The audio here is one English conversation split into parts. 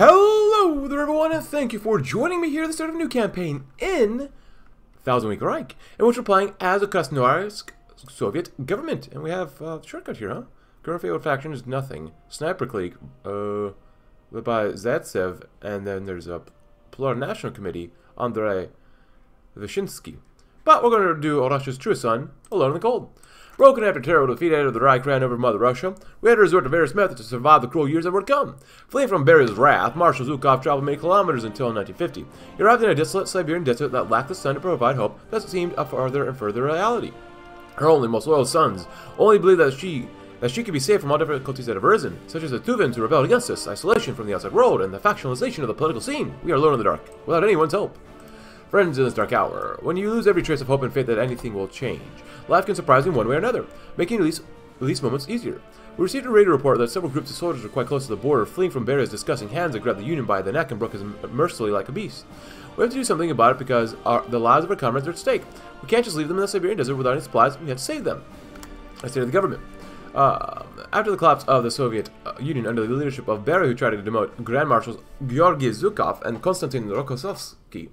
Hello there everyone and thank you for joining me here at the start of a new campaign in Thousand Week Reich, in which we're playing as a Krasnoyarsk Soviet government. And we have uh, shortcut here, huh? Current favorite faction is nothing. Sniper Clique, uh, by Zaitsev, and then there's a Polar National Committee, Andrei Vyshinsky. But we're going to do Russia's true son, Alone in the Cold. Broken after terrible defeat of the Reich ran over Mother Russia, we had to resort to various methods to survive the cruel years that were to come. Fleeing from Beria's wrath, Marshal Zhukov traveled many kilometers until 1950. He arrived in a desolate Siberian desert that lacked the sun to provide hope that seemed a farther and further reality. Her only, most loyal sons only believed that she that she could be saved from all difficulties that have arisen, such as the Tuvans who rebelled against us, isolation from the outside world, and the factionalization of the political scene. We are alone in the dark, without anyone's help. Friends in this dark hour, when you lose every trace of hope and faith that anything will change, life can surprise you one way or another, making these, these moments easier. We received a radio report that several groups of soldiers were quite close to the border, fleeing from Beria's disgusting hands that grabbed the Union by the neck and broke us mercilessly like a beast. We have to do something about it because our, the lives of our comrades are at stake. We can't just leave them in the Siberian desert without any supplies, we have to save them. I stated the government. Uh, after the collapse of the Soviet uh, Union under the leadership of Beria, who tried to demote Grand Marshals Georgy Zhukov and Konstantin Rokossovsky,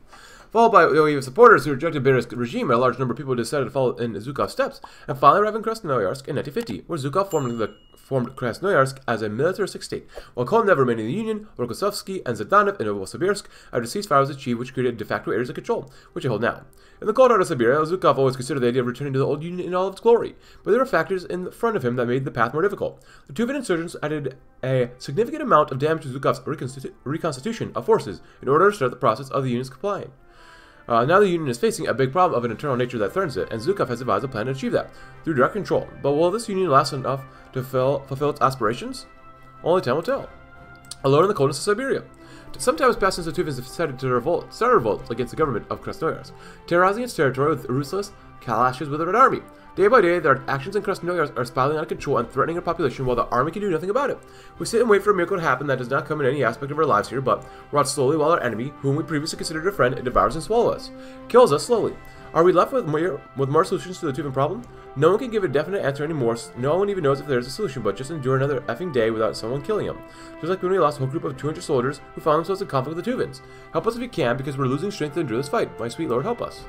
followed by OEV supporters who rejected Beria's regime, a large number of people decided to follow in Zhukov's steps, and finally arrived in Krasnoyarsk in 1950, where Zhukov formed, the, formed Krasnoyarsk as a militaristic state, while Konev remained in the Union, Rokossovsky and Zhdanov in Novosibirsk after ceasefire was achieved, which created de facto areas of control, which they hold now. In the cold heart of Siberia, Zhukov always considered the idea of returning to the old Union in all of its glory, but there were factors in front of him that made the path more difficult. The Tuvan insurgents added a significant amount of damage to Zhukov's reconstitu reconstitution of forces in order to start the process of the Union's complying. Uh, now the Union is facing a big problem of an internal nature that threatens it, and Zhukov has devised a plan to achieve that, through direct control. But will this Union last enough to fill, fulfill its aspirations? Only time will tell. Alone in the coldness of Siberia. Sometimes past Tuvans decided to revolt, start revolt against the government of Krasnoyarsk, terrorizing its territory with ruthless clashes with Red Army. Day by day, their actions in Krasnoyarsk are spiraling out of control and threatening our population while the army can do nothing about it. We sit and wait for a miracle to happen that does not come in any aspect of our lives here, but rot slowly while our enemy, whom we previously considered a friend, devours and swallows us. Kills us slowly. Are we left with more, with more solutions to the Tuvan problem? No one can give a definite answer anymore. No one even knows if there's a solution, but just endure another effing day without someone killing them. Just like when we lost a whole group of 200 soldiers who found themselves in conflict with the Tuvans. Help us if you can, because we're losing strength to endure this fight. My sweet lord, help us.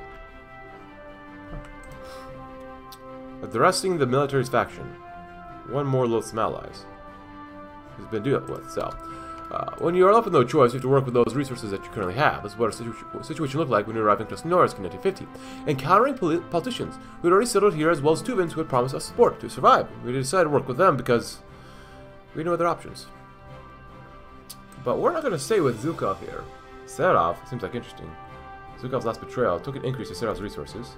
Addressing the military's faction. One more loathsome allies. He's been dealt with, so. Uh, when you are left with no choice, you have to work with those resources that you currently have. This is what our situ situation looked like when we arrived in Krasnoyarsk in 1950. Encountering politicians who had already settled here as well as Tuvans who had promised us support to survive. We decided to work with them because we had no other options. But we're not going to stay with Zhukov here. Serov seems like interesting. Zhukov's last betrayal took an increase in Serov's resources.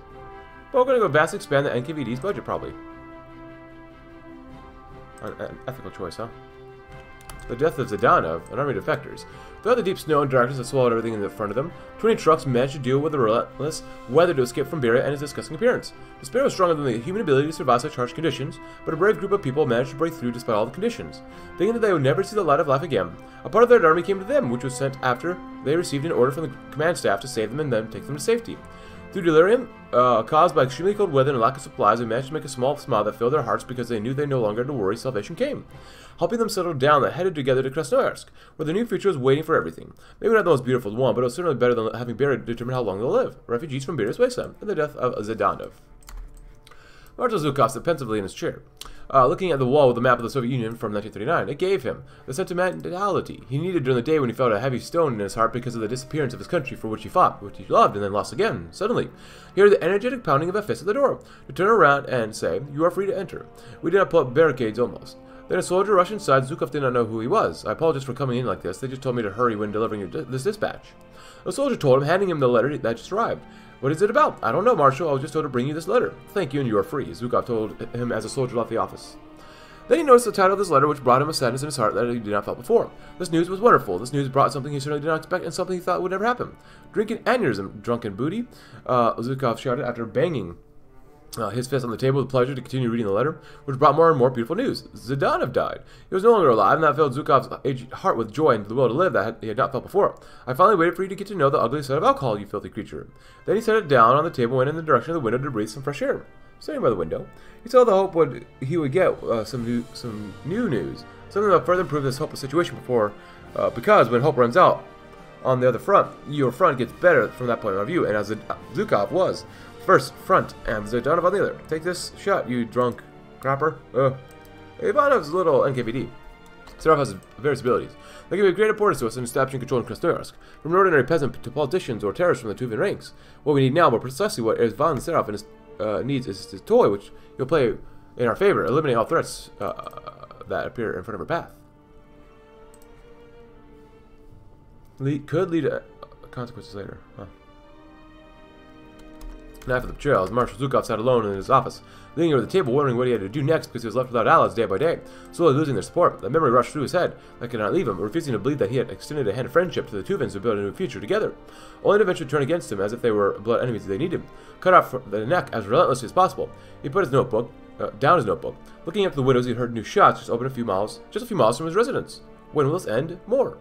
But we're going to go vastly expand the NKVD's budget, probably. An, an ethical choice, huh? The death of Zhdanov, an army of defectors. Throughout the deep snow and darkness that swallowed everything in the front of them, 20 trucks managed to deal with the relentless weather to escape from Beria and his disgusting appearance. Despair was stronger than the human ability to survive such harsh conditions, but a brave group of people managed to break through despite all the conditions. Thinking that they would never see the light of life again, a part of their army came to them, which was sent after they received an order from the command staff to save them and then take them to safety. Through delirium, uh, caused by extremely cold weather and lack of supplies, they managed to make a small smile that filled their hearts because they knew they no longer had to worry salvation came. Helping them settle down, they headed together to Krasnoyarsk, where the new future was waiting for everything. Maybe not the most beautiful one, but it was certainly better than having Beria determine how long they'll live. Refugees from Beria's wasteland, and the death of Zhdanov. Marshal Zhukov sat pensively in his chair. Uh, looking at the wall with the map of the Soviet Union from 1939, it gave him the sentimentality he needed during the day when he felt a heavy stone in his heart because of the disappearance of his country for which he fought, which he loved, and then lost again. Suddenly, he heard the energetic pounding of a fist at the door, to turn around and say, You are free to enter. We did not put up barricades almost. Then a soldier rushed inside. Zhukov did not know who he was. I apologize for coming in like this. They just told me to hurry when delivering this dispatch. A soldier told him, handing him the letter that just arrived. What is it about? I don't know, Marshal. I was just told to bring you this letter. Thank you, and you are free, Zhukov told him as a soldier left the office. Then he noticed the title of this letter, which brought him a sadness in his heart that he did not felt before. This news was wonderful. This news brought something he certainly did not expect, and something he thought would never happen. Drinking aneurysm, drunken booty, uh, Zhukov shouted after banging uh, his fist on the table with pleasure to continue reading the letter, which brought more and more beautiful news. Zhdanov died. He was no longer alive, and that filled Zhukov's aged heart with joy and the will to live that he had not felt before. I finally waited for you to get to know the ugly side of alcohol, you filthy creature. Then he set it down on the table and went in the direction of the window to breathe some fresh air. Standing by the window, he saw the hope would he would get uh, some new some new news, something that would further improve this hopeless situation before Uh, because when hope runs out on the other front, your front gets better from that point of view, and as Zukov was, first front, and Zaydanov on the other. Take this shot, you drunk crapper. Uh, Ivanov's little NKVD. Serov has various abilities. They give a great importance to us in establishing control in Krasnoyarsk. From an ordinary peasant to politicians or terrorists from the Tuvan ranks. What we need now, but precisely what Ivan Serov and his, uh, needs, is his toy, which you'll play in our favor, eliminate all threats uh, that appear in front of our path. Lead, could lead to consequences later. Huh. After the betrayal, as Marshal Zukov sat alone in his office, leaning over the table, wondering what he had to do next because he was left without allies day by day, slowly losing their support. The memory rushed through his head that could not leave him, refusing to believe that he had extended a hand of friendship to the Tuvans to build a new future together, only to eventually turn against him as if they were blood enemies they needed. Cut off the neck as relentlessly as possible, he put his notebook uh, down his notebook. Looking up the windows, he heard new shots just open a few miles, just a few miles from his residence. When will this end? More.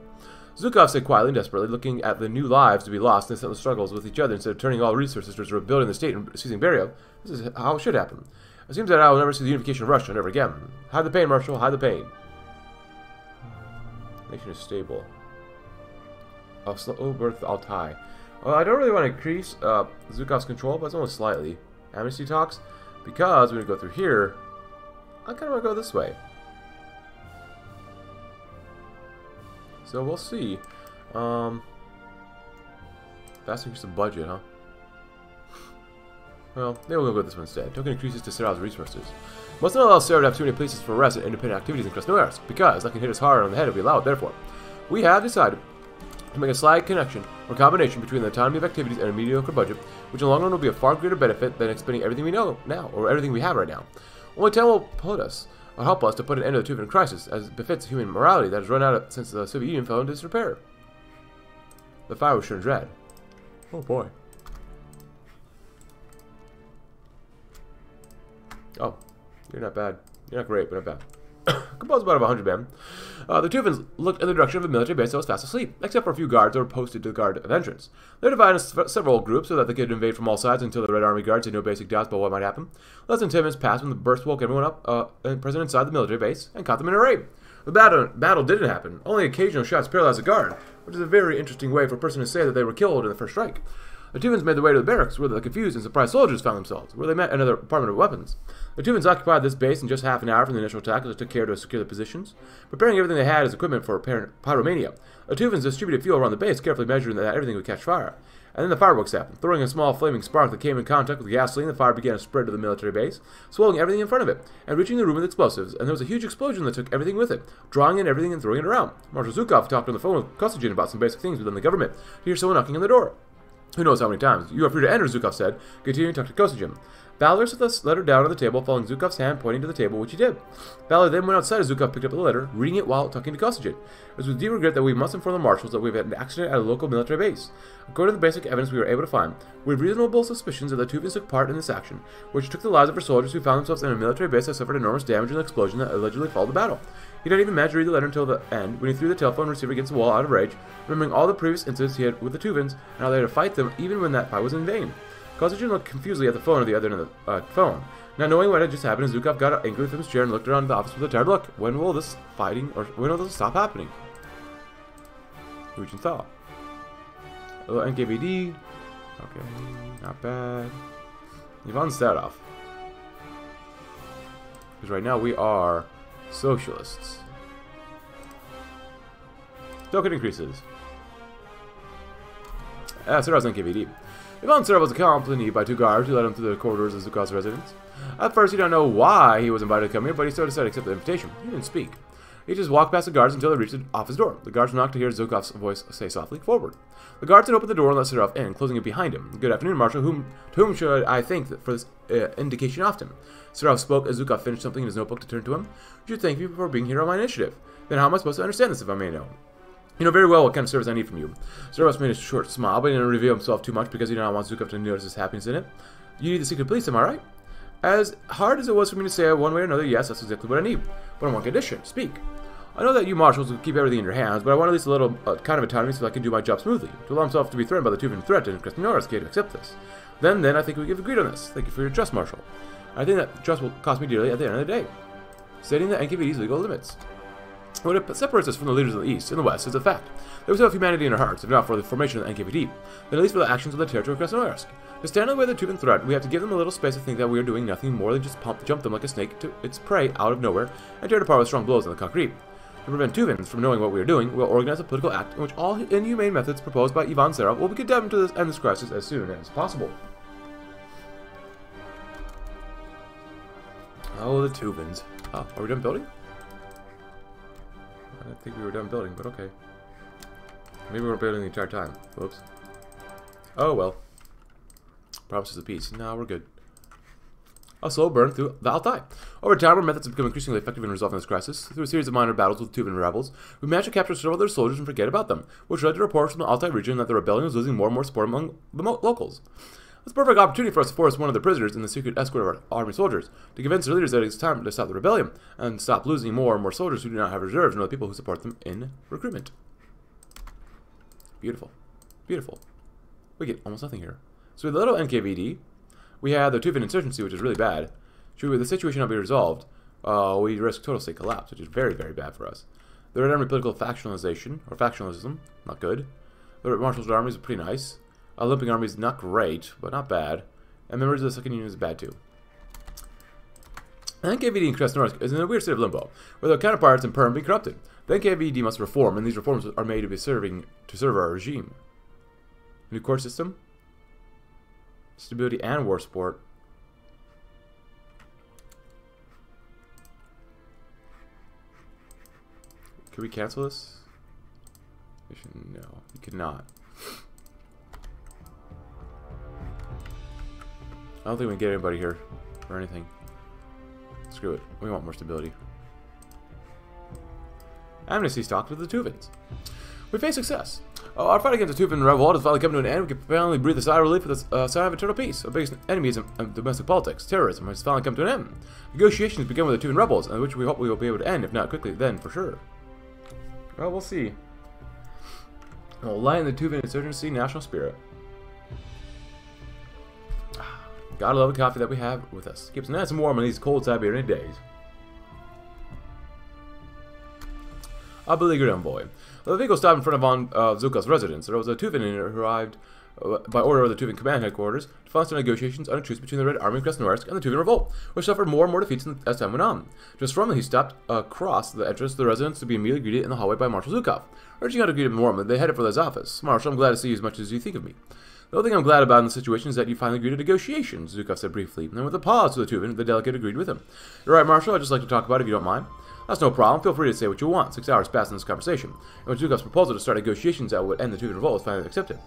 Zukov said quietly and desperately, looking at the new lives to be lost in the struggles with each other instead of turning all resources towards rebuilding the state and seizing Beria. This is how it should happen. It seems that I will never see the unification of Russia, never again. Hide the pain, Marshal, hide the pain. Nation is stable. Oh, slow oh, birth Altai. Well, I don't really want to increase uh, Zukov's control, but it's only slightly. Amnesty talks, because when we go through here, I kind of want to go this way. So we'll see. Um, that's increase the budget, huh? Well, maybe we'll go with this one instead. Token increases to Serov's resources. Must not allow Serov to have too many places for rest and independent activities in Krasnoyarsk, because that can hit us hard on the head if we allow it, therefore. We have decided to make a slight connection or combination between the autonomy of activities and a mediocre budget, which in the long run will be a far greater benefit than expending everything we know now, or everything we have right now. Only time will put us will help us to put an end to the Tuvan crisis, as befits human morality that has run out since the Soviet Union fell into disrepair. The fire was sure dread. Oh boy. Oh, you're not bad. You're not great, but not bad. Composed about 100 men. Uh, the Tuvans looked in the direction of a military base that was fast asleep, except for a few guards that were posted to the guard of entrance. They were divided into several groups so that they could invade from all sides until the Red Army guards had no basic doubts about what might happen. Less than 10 minutes passed when the burst woke everyone up uh, present inside the military base and caught them in a raid. The battle, battle didn't happen. Only occasional shots paralyzed the guard, which is a very interesting way for a person to say that they were killed in the first strike. The Tuvans made their way to the barracks, where the confused and surprised soldiers found themselves, where they met another department of weapons. The Tuvans occupied this base in just half an hour from the initial attack as they took care to secure the positions, preparing everything they had as equipment for pyromania. The Tuvans distributed fuel around the base, carefully measuring that everything would catch fire. And then the fireworks happened. Throwing a small flaming spark that came in contact with gasoline, the fire began to spread to the military base, swallowing everything in front of it, and reaching the room with explosives. And there was a huge explosion that took everything with it, drawing in everything and throwing it around. Marshal Zukov talked on the phone with Kosygin about some basic things within the government to hear someone knocking on the door. Who knows how many times? You are free to enter, Zukov said, continuing to talk to Kosygin. Balor set the letter down on the table, following Zukov's hand, pointing to the table, which he did. Balor then went outside as Zukov picked up the letter, reading it while talking to Kosygin. It was with deep regret that we must inform the marshals that we've had an accident at a local military base. According to the basic evidence we were able to find, we have reasonable suspicions that the Tuvans took part in this action, which took the lives of our soldiers who found themselves in a military base that suffered enormous damage in the explosion that allegedly followed the battle. He didn't even manage to read the letter until the end, when he threw the telephone receiver against the wall out of rage, remembering all the previous incidents he had with the Tuvans, and how they had to fight them even when that fight was in vain. Kosygin looked confusedly at the phone at the other end of the uh, phone. Not knowing what had just happened, Zukov got angry from his chair and looked around the office with a tired look. When will this fighting, or when will this stop happening? Regent Thaw. A little NKVD. Okay, not bad. Ivan Serov. Because right now we are socialists. Token increases. Ah, Serov's NKVD. Ivan Serov was accompanied by two guards who led him to the corridors of Zukov's residence. At first, he didn't know why he was invited to come here, but he still decided to accept the invitation. He didn't speak. He just walked past the guards until they reached the office door. The guards knocked to hear Zukov's voice say softly, forward. The guards then opened the door and let Serov in, closing it behind him. Good afternoon, Marshal. Whom, to whom should I thank for this uh, indication often? Serov spoke as Zukov finished something in his notebook to turn to him. You should thank me for being here on my initiative. Then how am I supposed to understand this, if I may know? You know very well what kind of service I need from you. Servos made a short smile, but he didn't reveal himself too much because he did not want Zukov to notice his happiness in it. You need the secret police, am I right? As hard as it was for me to say one way or another, yes, that's exactly what I need. But on one condition, speak. I know that you marshals will keep everything in your hands, but I want at least a little uh, kind of autonomy so I can do my job smoothly. To allow himself to be threatened by the Tuvan threat and Krasnoyarsk to accept this. Then, then, I think we have agreed on this. Thank you for your trust, Marshal. I think that trust will cost me dearly at the end of the day. Setting the NKVD's legal limits. What separates us from the leaders of the East and the West is the fact that we still have humanity in our hearts, if not for the formation of the NKVD, then at least for the actions of the territory of Krasnoyarsk. To stand in the way of the Tuvan threat, we have to give them a little space to think that we are doing nothing more than just pump, jump them like a snake to its prey out of nowhere and tear it apart with strong blows on the concrete. To prevent Tuvans from knowing what we are doing, we'll organize a political act in which all inhumane methods proposed by Ivan Serov will be condemned to this, end this crisis as soon as possible. Oh, the Tuvans. Oh, are we done building? I didn't think we were done building, but okay. Maybe we were building the entire time. Whoops. Oh, well. Promises of peace. Now we're good. A slow burn through the Altai. Over time, our methods have become increasingly effective in resolving this crisis. Through a series of minor battles with Tuvan rebels, we managed to capture several of their soldiers and forget about them, which led to reports from the Altai region that the rebellion was losing more and more support among the locals. It's a perfect opportunity for us to force one of the prisoners in the secret escort of our army soldiers to convince their leaders that it's time to stop the rebellion and stop losing more and more soldiers who do not have reserves and other people who support them in recruitment. Beautiful. Beautiful. We get almost nothing here. So with the little NKVD, we have the Tuvan insurgency, which is really bad. Should the situation not be resolved, uh, we risk total state collapse, which is very, very bad for us. The Red Army political factionalization, or factionalism, not good. The Red Marshal's Army is pretty nice. Olympic Army is not great, but not bad. And members of the Second Union is bad too. NKVD in Krasnoyarsk is in a weird state of limbo, with their counterparts in Perm being corrupted. The NKVD must reform, and these reforms are made to be serving to serve our regime. New court system, stability, and war support. Can we cancel this? No, you cannot. I don't think we can get anybody here or anything. Screw it. We want more stability. Amnesty stocked with the Tuvans. We face success. Uh, our fight against the Tuvan revolt has finally come to an end. We can finally breathe a sigh of relief with the uh, sign of eternal peace. Our biggest enemy is domestic politics. Terrorism has finally come to an end. Negotiations begin with the Tuvan rebels, and which we hope we will be able to end, if not quickly, then for sure. Well, we'll see. We'll lighten the Tuvan insurgency national spirit. Gotta love the coffee that we have with us. Keeps nice and warm on these cold Siberian days. A beleaguered envoy. The vehicle stopped in front of Von uh, Zukov's residence. There was a Tuvan who arrived uh, by order of the Tuvan command headquarters to foster negotiations on a truce between the Red Army of Krasnoyarsk and the Tuvan revolt, which suffered more and more defeats as time went on. Just from he stopped across the entrance to the residence to be immediately greeted in the hallway by Marshal Zukov. Urging out to greet him warmly, they headed for his office. Marshal, I'm glad to see you as much as you think of me. The only thing I'm glad about in the situation is that you finally agreed to negotiations, Zukov said briefly. And with a pause to the Tuvan, the delegate agreed with him. You're right, Marshal, I'd just like to talk about it if you don't mind. That's no problem. Feel free to say what you want. Six hours passed in this conversation. And when Zukov's proposal to start negotiations that would end the Tuvan revolt was finally accepted.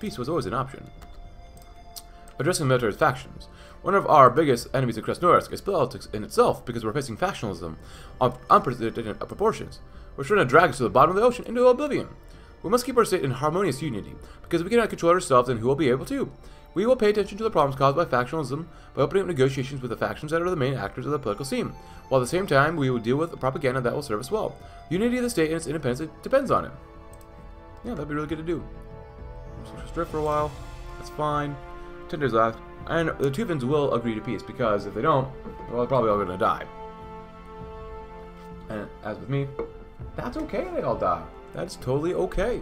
Peace was always an option. Addressing military factions. One of our biggest enemies in Krasnoyarsk is politics in itself because we're facing factionalism of unprecedented proportions. We're trying to drag us to the bottom of the ocean into oblivion. We must keep our state in harmonious unity, because we cannot control ourselves, then who will be able to? We will pay attention to the problems caused by factionalism by opening up negotiations with the factions that are the main actors of the political scene, while at the same time we will deal with the propaganda that will serve us well. Unity of the state and its independence depends on it. Yeah, that'd be really good to do. Social drift for a while. That's fine. Ten days left. And the Tuvans will agree to peace, because if they don't, well, they're probably all going to die. And as with me, that's okay they all die. That's totally okay.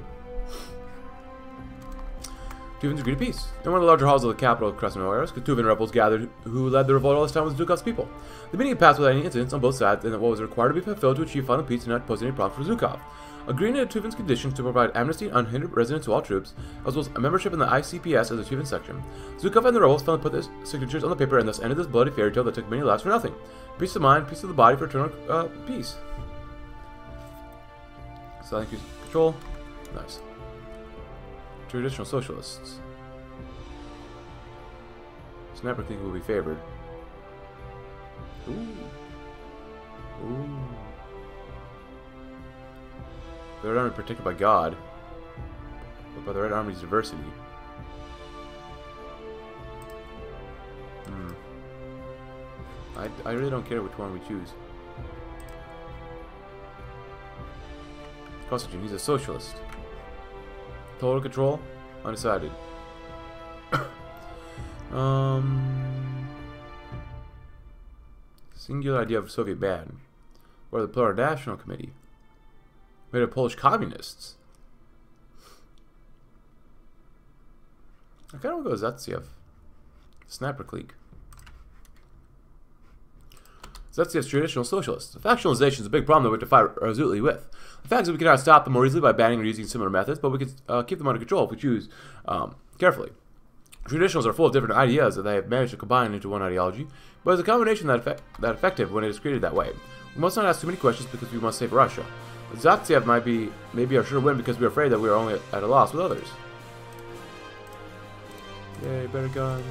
Tuvans agreed to peace. In one of the larger halls of the capital of Krasnoyarsk, the Tuvan rebels gathered who led the revolt all this time was Zukov's people. The meeting passed without any incidents on both sides, and what was required to be fulfilled to achieve final peace did not pose any problem for Zukov. Agreeing to Tuvan's conditions to provide amnesty and unhindered residence to all troops, as well as a membership in the ICPS as a Tuvan section, Zukov and the rebels finally put their signatures on the paper and thus ended this bloody fairy tale that took many lives for nothing. Peace of mind, peace of the body for eternal uh, peace. Selling control. Nice. Traditional socialists. Snapper think will be favored. Ooh. Ooh. The Red Army protected by God, but by the Red Army's diversity. Hmm. I, I really don't care which one we choose. Kosygin, he's a socialist. Total control? Undecided. um, singular idea of Soviet ban. Or the Plural National Committee. made of Polish communists. I kind of go Zatsiev. Sniper clique. Zatsiev's traditional socialists. Factionalization is a big problem that we have to fight resolutely with. The fact is we cannot stop them more easily by banning or using similar methods, but we can uh, keep them under control if we choose um, carefully. Traditionals are full of different ideas that they have managed to combine into one ideology, but it's a combination that, effect that effective when it is created that way. We must not ask too many questions because we must save Russia. Zatsiev might be maybe our sure win because we are afraid that we are only at a loss with others. Yay, better guns.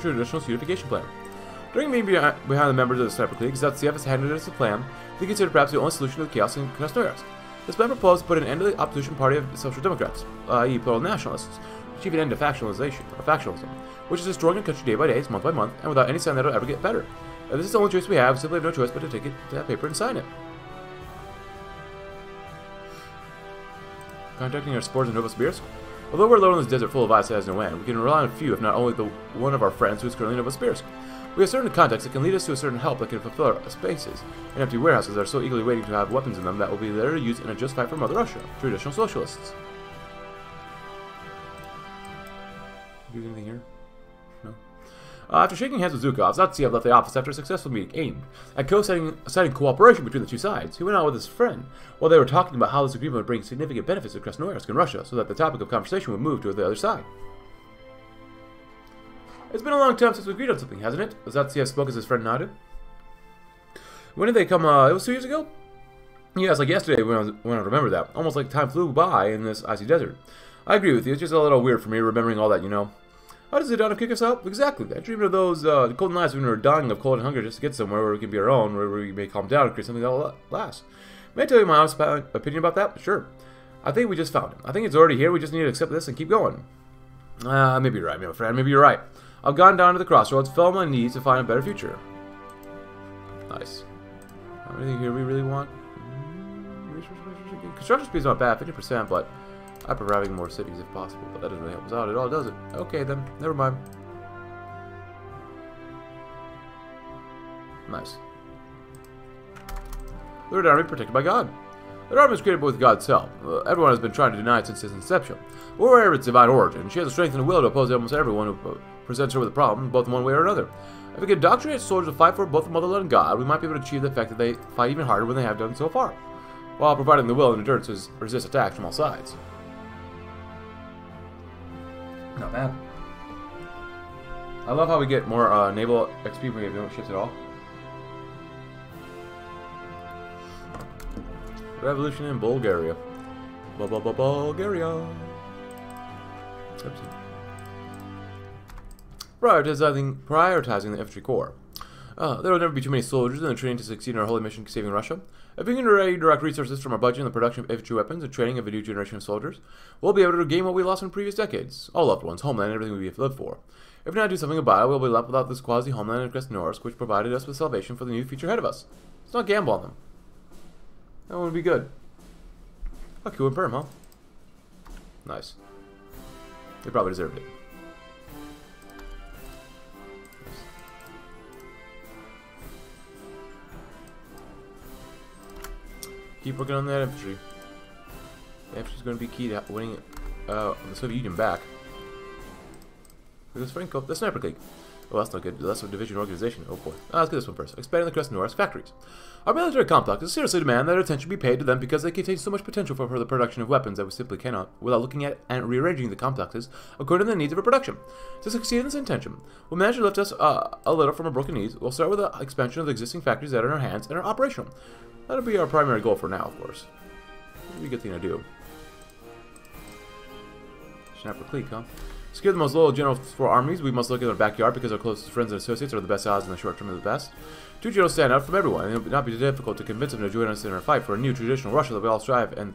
Traditional unification plan. During meeting behind the members of the Sniper Clique, Zatsiev has handed us a plan they consider perhaps the only solution to the chaos in Krasnoyarsk. This plan proposed to put an end to the opposition party of Social Democrats, i.e. plural nationalists, achieve an end to factionalization, or factionalism, which is destroying the country day by day, month by month, and without any sign that it'll ever get better. If this is the only choice we have, we simply have no choice but to take it to that paper and sign it. Contacting our supporters in Novosibirsk? Although we're alone in this desert full of ice that has no end, we can rely on a few, if not only the one of our friends who is currently in Novosibirsk. We have certain contacts that can lead us to a certain help that can fulfill our spaces, and empty warehouses are so eagerly waiting to have weapons in them that will be there to use in a just fight for Mother Russia, traditional socialists. Do anything here? Uh, after shaking hands with Zhukov, Zatsiev left the office after a successful meeting aimed at co-signing cooperation between the two sides. He went out with his friend while they were talking about how this agreement would bring significant benefits to Krasnoyarsk and Russia, so that the topic of conversation would move to the other side. It's been a long time since we agreed on something, hasn't it? Zatsiev spoke as his friend nodded. When did they come? Uh, it was two years ago? Yes, like yesterday when I, was, when I remember that. Almost like time flew by in this icy desert. I agree with you. It's just a little weird for me remembering all that, you know. How does Zidane kick us out? Exactly. I dreamed of those uh, cold nights when we were dying of cold and hunger just to get somewhere where we can be our own, where we may calm down and create something that will last. May I tell you my honest opinion about that? Sure. I think we just found it. I think it's already here. We just need to accept this and keep going. Uh, maybe you're right, my friend. Maybe you're right. I've gone down to the crossroads, fell on my knees to find a better future. Nice. Anything here we really want? Construction speed is not bad, 50%, but I prefer having more cities if possible, but that doesn't really help us out at all, does it? Okay then, never mind. Nice. The Red Army protected by God. The Army was created with God's help. Uh, everyone has been trying to deny it since its inception. Of its divine origin. She has the strength and the will to oppose almost everyone who uh, presents her with a problem, both in one way or another. If we can indoctrinate soldiers to fight for both the motherland and God, we might be able to achieve the effect that they fight even harder than they have done so far, while providing the will and endurance to resist attacks from all sides. Not bad. I love how we get more uh, naval XP when we no ships at all. Revolution in Bulgaria. B -b -b Bulgaria. Oopsie. Prioritizing, prioritizing the infantry corps. Uh, there will never be too many soldiers in the training to succeed in our holy mission saving Russia. If we can redirect resources from our budget in the production of infantry weapons and training of a new generation of soldiers, we'll be able to regain what we lost in previous decades. All loved ones, homeland, and everything we have lived for. If we not do something about it, we'll be left without this quasi-homeland in Krasnoyarsk, which provided us with salvation for the new future ahead of us. Let's not gamble on them. That would be good. A coup and perm, huh? Nice. They probably deserved it. Keep working on that infantry. The infantry's going to be key to winning uh, the Soviet Union back. This Franco, the Sniper Clique. Oh, that's not good. That's a division organization. Oh boy. Ah, let's get this one first. Expanding the Krasnoyarsk factories. Our military complex seriously demand that attention be paid to them because they contain so much potential for further production of weapons that we simply cannot, without looking at and rearranging the complexes according to the needs of our production. To succeed in this intention, we'll manage to lift us uh, a little from our broken knees. We'll start with the expansion of the existing factories that are in our hands and are operational. That'll be our primary goal for now, of course. That'd be a good thing to do. Sniper clique, huh? Secure the most loyal generals for armies. We must look at our backyard because our closest friends and associates are the best odds in the short term of the best. Two generals stand out from everyone, and it would not be difficult to convince them to join us in our fight for a new traditional Russia that we all strive and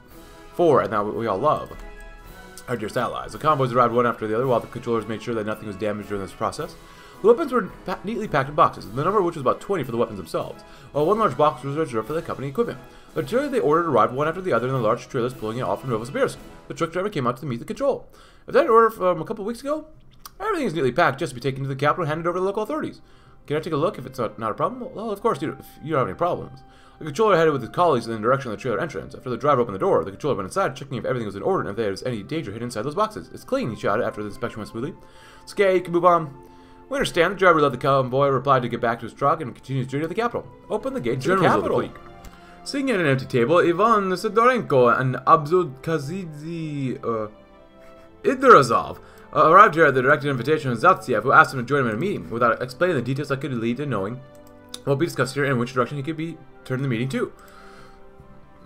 for and that we all love. Our dearest allies. The convoys arrived one after the other while the controllers made sure that nothing was damaged during this process. The weapons were pa neatly packed in boxes, the number of which was about 20 for the weapons themselves, while one large box was reserved for the company equipment. The artillery they ordered arrived one after the other in the large trailers pulling it off from Novosibirsk. The truck driver came out to meet the control. If that an order from a couple weeks ago? Everything is neatly packed just to be taken to the capital and handed over to the local authorities. Can I take a look if it's not, not a problem? Well, of course, you don't, you don't have any problems. The controller headed with his colleagues in the direction of the trailer entrance. After the driver opened the door, the controller went inside, checking if everything was in order and if there was any danger hidden inside those boxes. It's clean, he shouted after the inspection went smoothly. It's okay, you can move on. We understand. The driver led the convoy, replied to get back to his truck, and continued his journey to the capital. Open the gate to the capital. Sitting at an empty table, Ivan Sidorenko and Abzul Kazidzi uh, Idrazov uh, arrived here at the direct invitation of Zatsiev, who asked him to join him in a meeting. Without explaining the details that could lead to knowing what will be discussed here and which direction he could be turned the meeting to.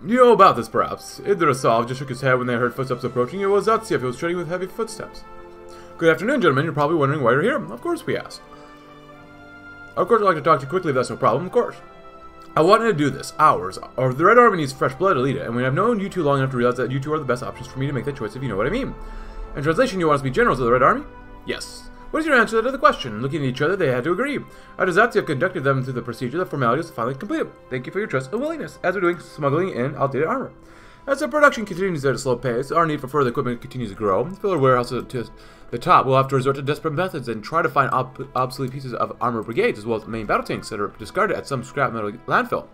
You know about this, perhaps. Idrasov just shook his head when they heard footsteps approaching. It was Zatsiev who was treading with heavy footsteps. Good afternoon, gentlemen. You're probably wondering why you're here. Of course, we asked. Of course, I'd like to talk to you quickly if that's no problem. Of course. I wanted to do this. Hours. Or the Red Army needs fresh blood, Alita, and we have known you two long enough to realize that you two are the best options for me to make that choice, if you know what I mean. In translation, you want us to be generals of the Red Army? Yes. What is your answer to the question? Looking at each other, they had to agree. Zatsiev conducted them through the procedure, the formalities finally completed. Thank you for your trust and willingness, as we're doing smuggling in outdated armor. As the production continues at a slow pace, our need for further equipment continues to grow. Fill our warehouses to the top, we'll have to resort to desperate methods and try to find ob obsolete pieces of armor brigades, as well as main battle tanks that are discarded at some scrap metal landfill.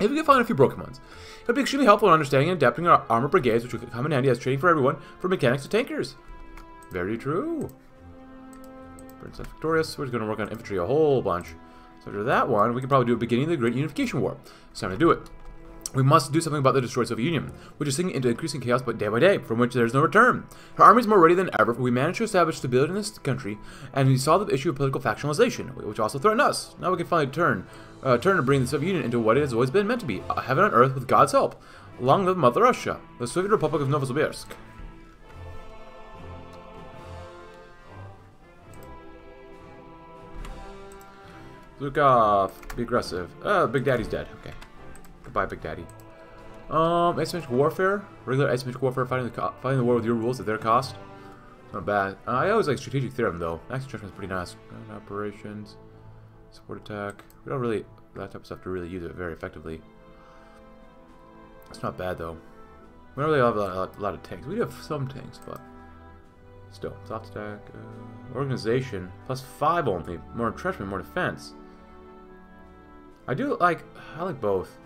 If we can find a few broken ones, it would be extremely helpful in understanding and adapting our armor brigades, which would come in handy as training for everyone, from mechanics to tankers. Very true. Princess Victorious, we're just going to work on infantry a whole bunch. So after that one, we can probably do a beginning of the Great Unification War. It's time to do it. We must do something about the destroyed Soviet Union, which is sinking into increasing chaos but day by day, from which there is no return. Our army is more ready than ever, we managed to establish stability in this country, and we saw the issue of political factionalization, which also threatened us. Now we can finally turn, uh, turn to bring the Soviet Union into what it has always been meant to be, a heaven on earth with God's help. Long live Mother Russia, the Soviet Republic of Novosibirsk. Zukov, be aggressive. Oh, Big Daddy's dead. Okay. Goodbye, Big Daddy. Um, asymmetric warfare. Regular asymmetric warfare, fighting the fighting the war with your rules at their cost. Not bad. Uh, I always like strategic theorem though. Action judgment is pretty nice. operations, support attack. We don't really that type of stuff to really use it very effectively. It's not bad though. We don't really have a lot, a lot of tanks. We do have some tanks, but still, soft attack, uh, organization plus five only. More entrenchment, more defense. I do like, I like both.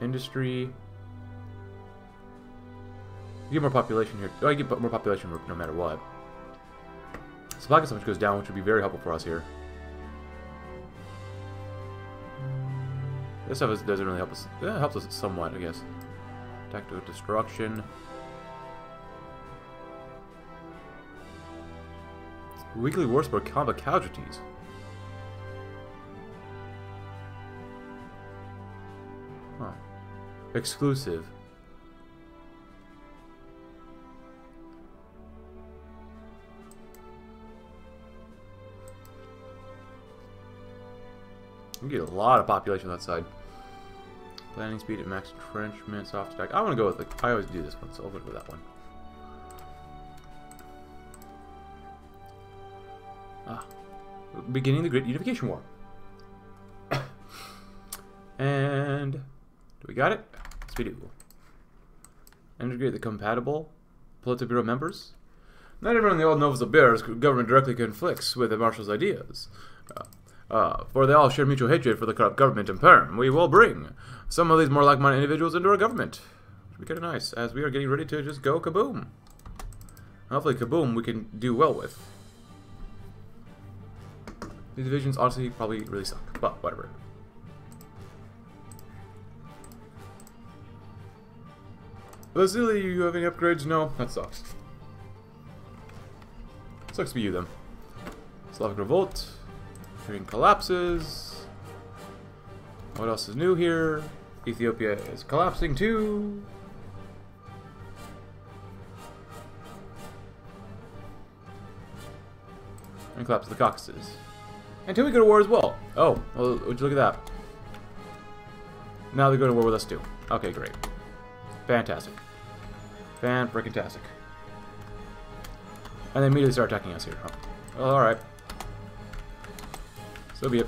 Industry. You get more population here. Oh, get more population no matter what. Supply consumption goes down, which would be very helpful for us here. This stuff doesn't really help us. Eh, it helps us somewhat, I guess. Tactical destruction. Weekly war sport combat casualties. Exclusive. You get a lot of population on that side. Planning speed at max entrenchment, soft attack. I want to go with the. I always do this one, so I'll go with that one. Ah. Beginning the Great Unification War. and. Do we got it? Do. Integrate the compatible Politburo Bureau members. Not everyone in the old Novosibirsk government directly conflicts with the Marshal's ideas. Uh, uh, for they all share mutual hatred for the corrupt government in Perm. We will bring some of these more like-minded individuals into our government. Which would be kind of nice, as we are getting ready to just go kaboom. Hopefully kaboom we can do well with. These divisions honestly probably really suck, but whatever. Vasily, you have any upgrades? No? That sucks. Sucks to be you, then. Slavic Revolt. Hearing collapses. What else is new here? Ethiopia is collapsing too. And collapse of the Caucasus. Until we go to war as well. Oh, well, would you look at that? Now they're going to war with us too. Okay, great. Fantastic. Fan freaking tastic. And they immediately start attacking us here. Oh, alright. So be it.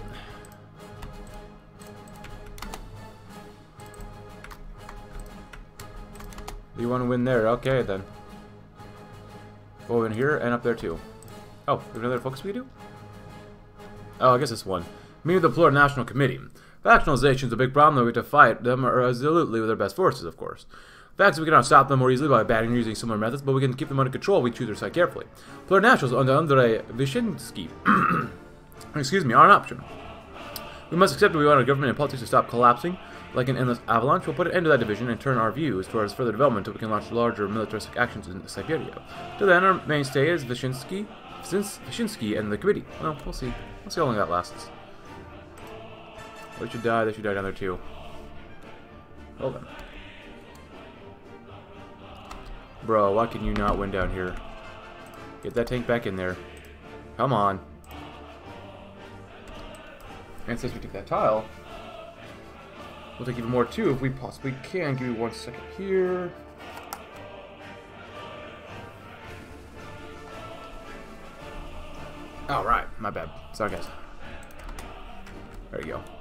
You want to win there? Okay, then. Go in here and up there, too. Oh, have another focus we do? Oh, I guess this one. Meeting the Plural National Committee. Factionalization is a big problem, though we have to fight them resolutely with our best forces, of course. Facts we cannot stop them more easily by banning or using similar methods, but we can keep them under control if we choose our side carefully. Plural Nationals under Andrei Vyshinsky, excuse me, are an option. We must accept that we want our government and politics to stop collapsing. Like an endless avalanche, we'll put an end to that division and turn our views towards further development until we can launch larger militaristic actions in Siberia. Till then, our mainstay is Vyshinsky, Vyshinsky and the committee. Well, we'll see. We'll see how long that lasts. They should die. They should die down there too. Hold on. Bro, why can you not win down here? Get that tank back in there. Come on. And since we took that tile, we'll take even more too if we possibly can. Give me one second here. Alright, my bad. Sorry guys. There you go.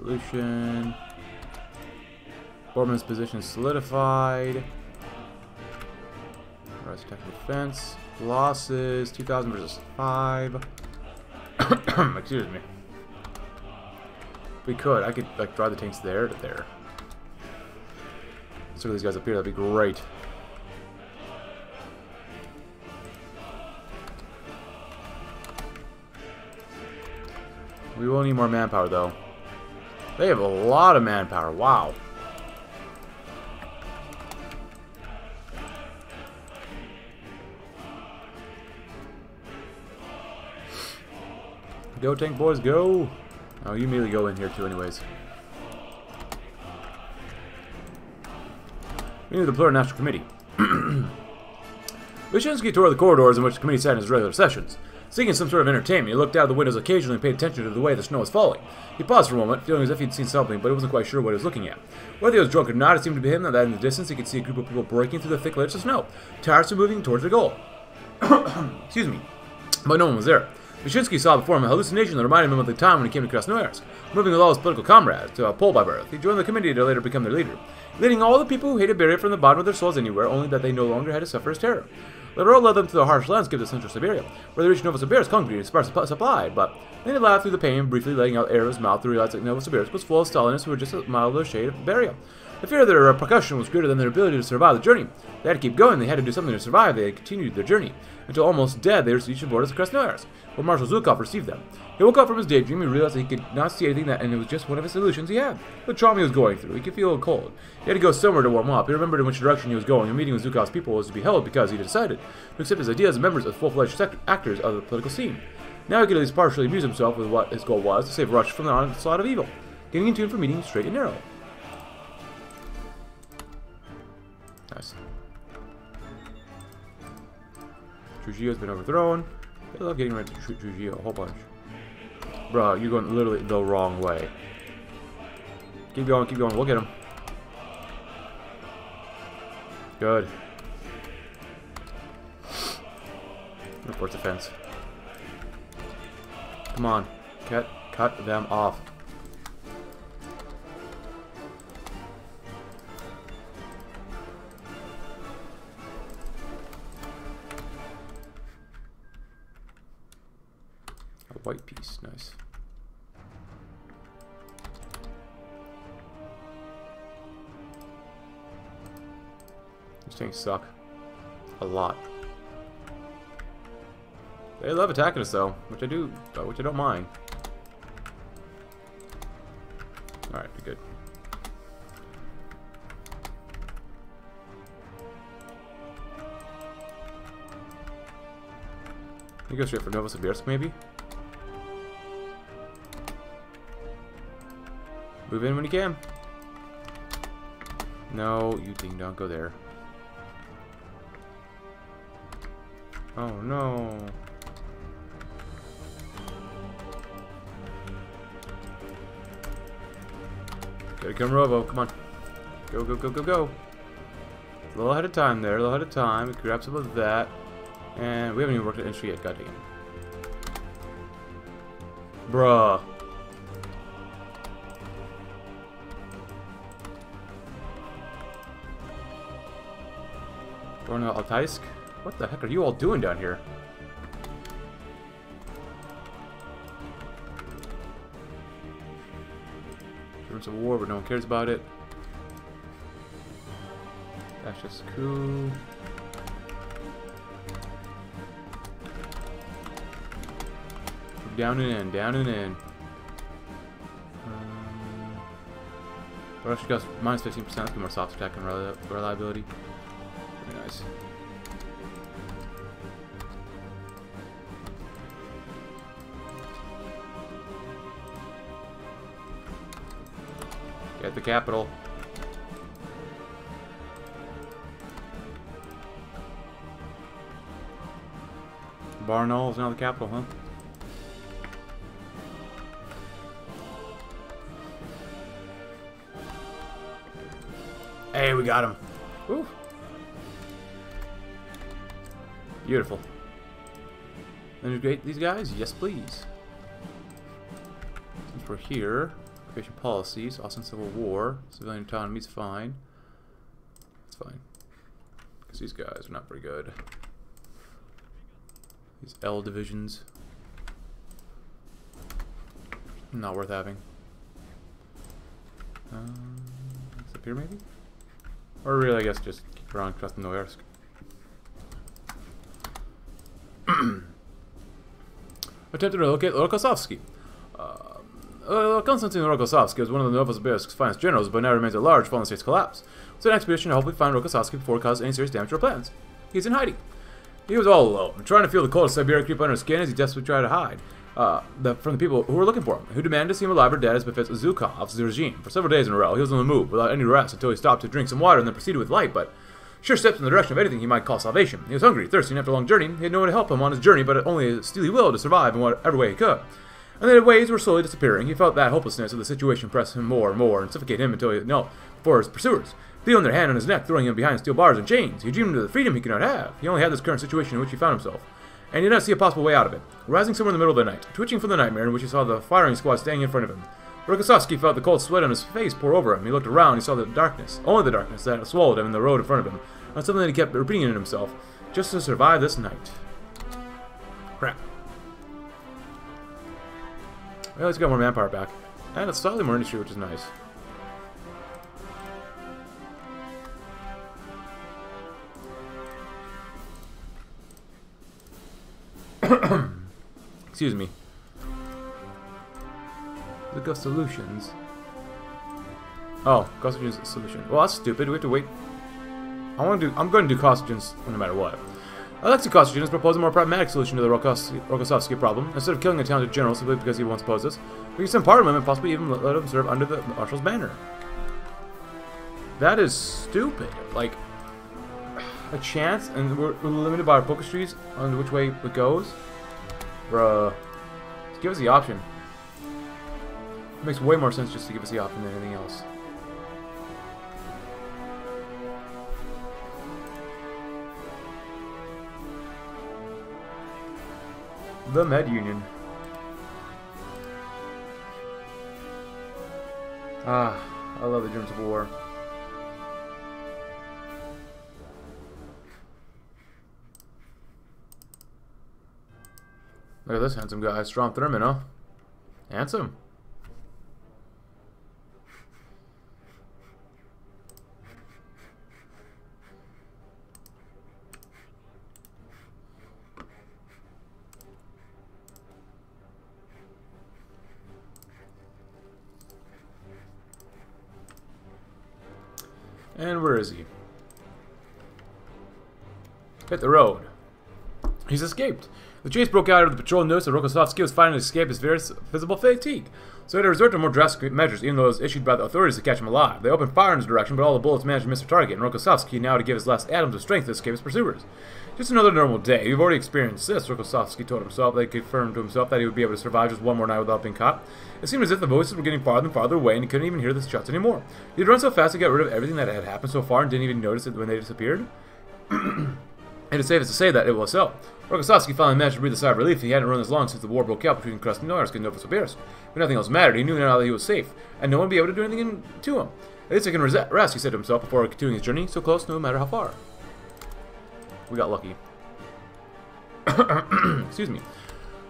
Revolution. Bormann's position solidified. Rise attack defense. Losses 2000 versus 5. Excuse me. We could, I could like drive the tanks there to there. At these guys up here, that'd be great. We will need more manpower though. They have a lot of manpower. Wow. Go tank boys, go! Oh, you immediately go in here too anyways. We need the a national committee. Vyshinsky toured the corridors in which the committee sat in his regular sessions. Seeking some sort of entertainment, he looked out the windows occasionally and paid attention to the way the snow was falling. He paused for a moment, feeling as if he'd seen something, but he wasn't quite sure what he was looking at. Whether he was drunk or not, it seemed to him that in the distance he could see a group of people breaking through the thick layers of snow, tirelessly moving towards the goal. Excuse me. But no one was there. Vyshinsky saw before him a hallucination that reminded him of the time when he came to Krasnoyarsk, moving with all his political comrades to a Pole by birth. He joined the committee to later become their leader, leading all the people who hated Beria from the bottom of their souls anywhere, only that they no longer had to suffer his terror. The road led them to the harsh landscape of central Siberia, where they reached Novosibirsk hungry and sparse supply, but then they laughed through the pain, briefly letting out air of his mouth to realize that Novosibirsk was full of Stalinists who were just a milder shade of Beria. The fear of their uh, repercussion was greater than their ability to survive the journey. They had to keep going, they had to do something to survive, they had continued their journey. Until almost dead, they reached the borders of Krasnoyarsk, where Marshal Zhukov received them. He woke up from his daydream and realized that he could not see anything that, and it was just one of his illusions he had. The trauma he was going through, he could feel cold. He had to go somewhere to warm up. He remembered in which direction he was going. A meeting with Zhukov's people was to be held because he decided to accept his ideas as members of full-fledged actors of the political scene. Now he could at least partially amuse himself with what his goal was, to save Rush from the onslaught of evil. Getting in tune for meeting straight and narrow. Nice. Trujillo's been overthrown. I love getting rid of Trujillo a whole bunch. Bro, you're going literally the wrong way. Keep going, keep going. We'll get him. Good. Report defense. Come on. Cut, cut them off. Suck. A lot. They love attacking us though, which I do, but which I don't mind. Alright, good. You go straight for Novosibirsk, maybe? Move in when you can. No, you ding don't go there. Oh no. Gotta come Rovo, come on. Go, go, go, go, go. A little ahead of time there, a little ahead of time. Grab some of that. And we haven't even worked at entry yet, god dang it. Bruh. Gorno Altaisk? What the heck are you all doing down here? Germans of war, but no one cares about it. That's just cool. Down and in, down and in. Um, Russia goes minus 15%, let's be more soft attack and reliability. Very nice. The capital. Barnaul is now the capital, huh? Hey, we got him. Woo. Beautiful. Integrate these guys? Yes, please. Since we're here, policies, Austin Civil War, civilian autonomy is fine. It's fine. Because these guys are not very good. These L divisions. Not worth having. Um, up here maybe? Or really, I guess just keep around Krasnoyarsk. Attempted to locate Rokossovsky. Uh, Konstantin Rokossovsky was one of the Novosibirsk's finest generals, but now remains at large following the state's collapse. So an expedition to hopefully find Rokossovsky before it any serious damage to our plans. He's in hiding. He was all alone, trying to feel the cold of Siberia creep under his skin as he desperately tried to hide uh, the, from the people who were looking for him, who demanded to see him alive or dead as befits Zhukov's regime. For several days in a row, he was on the move without any rest until he stopped to drink some water and then proceeded with light, but sure steps in the direction of anything he might call salvation. He was hungry, thirsty, and after a long journey, he had no one to help him on his journey but only a steely will to survive in whatever way he could. And the ways were slowly disappearing. He felt that hopelessness of the situation press him more and more and suffocate him until he knelt before his pursuers. Feeling their hand on his neck, throwing him behind steel bars and chains. He dreamed of the freedom he could not have. He only had this current situation in which he found himself, and he did not see a possible way out of it. Rising somewhere in the middle of the night, twitching from the nightmare in which he saw the firing squad standing in front of him, Rokossovsky felt the cold sweat on his face pour over him. He looked around, he saw the darkness, only the darkness that swallowed him in the road in front of him, and something that he kept repeating in himself, just to survive this night. Well, let's get more manpower back. And it's slightly more industry, which is nice. Excuse me. Look up solutions. Oh, Kosygin's solution. Well, that's stupid. We have to wait. I want to do. I'm going to do Kosygin's no matter what. Alexei Kosygin has proposed a more pragmatic solution to the Rokossovsky problem. Instead of killing a talented general simply because he once posed us, we can send part of him and possibly even let him serve under the Marshal's banner. That is stupid. Like, a chance, and we're, limited by our focus trees on which way it goes. Bruh. Just give us the option. It makes way more sense just to give us the option than anything else. The Med Union. Ah, I love the Germs of War. Look at this handsome guy, Strom Thurmond, huh? Handsome. The road. He's escaped. The chase broke out of the patrol noticed that Rokossovsky was finally escaped his various visible fatigue, so he had to resort to more drastic measures, even though it was issued by the authorities to catch him alive. They opened fire in his direction, but all the bullets managed to miss their target, and Rokossovsky now to give his last atoms of strength to escape his pursuers. Just another normal day. We've already experienced this, Rokossovsky told himself. They confirmed to himself that he would be able to survive just one more night without being caught. It seemed as if the voices were getting farther and farther away, and he couldn't even hear the shots anymore. He'd run so fast to get rid of everything that had happened so far and didn't even notice it when they disappeared. It is safe to say that it was so. Rokossovsky finally managed to breathe a sigh of relief. He hadn't run as long since the war broke out between Krasnoyarsk and Novosibirsk. But nothing else mattered. He knew now that he was safe, and no one would be able to do anything to him. At least I can rest, he said to himself before continuing his journey, so close no matter how far. We got lucky. Excuse me.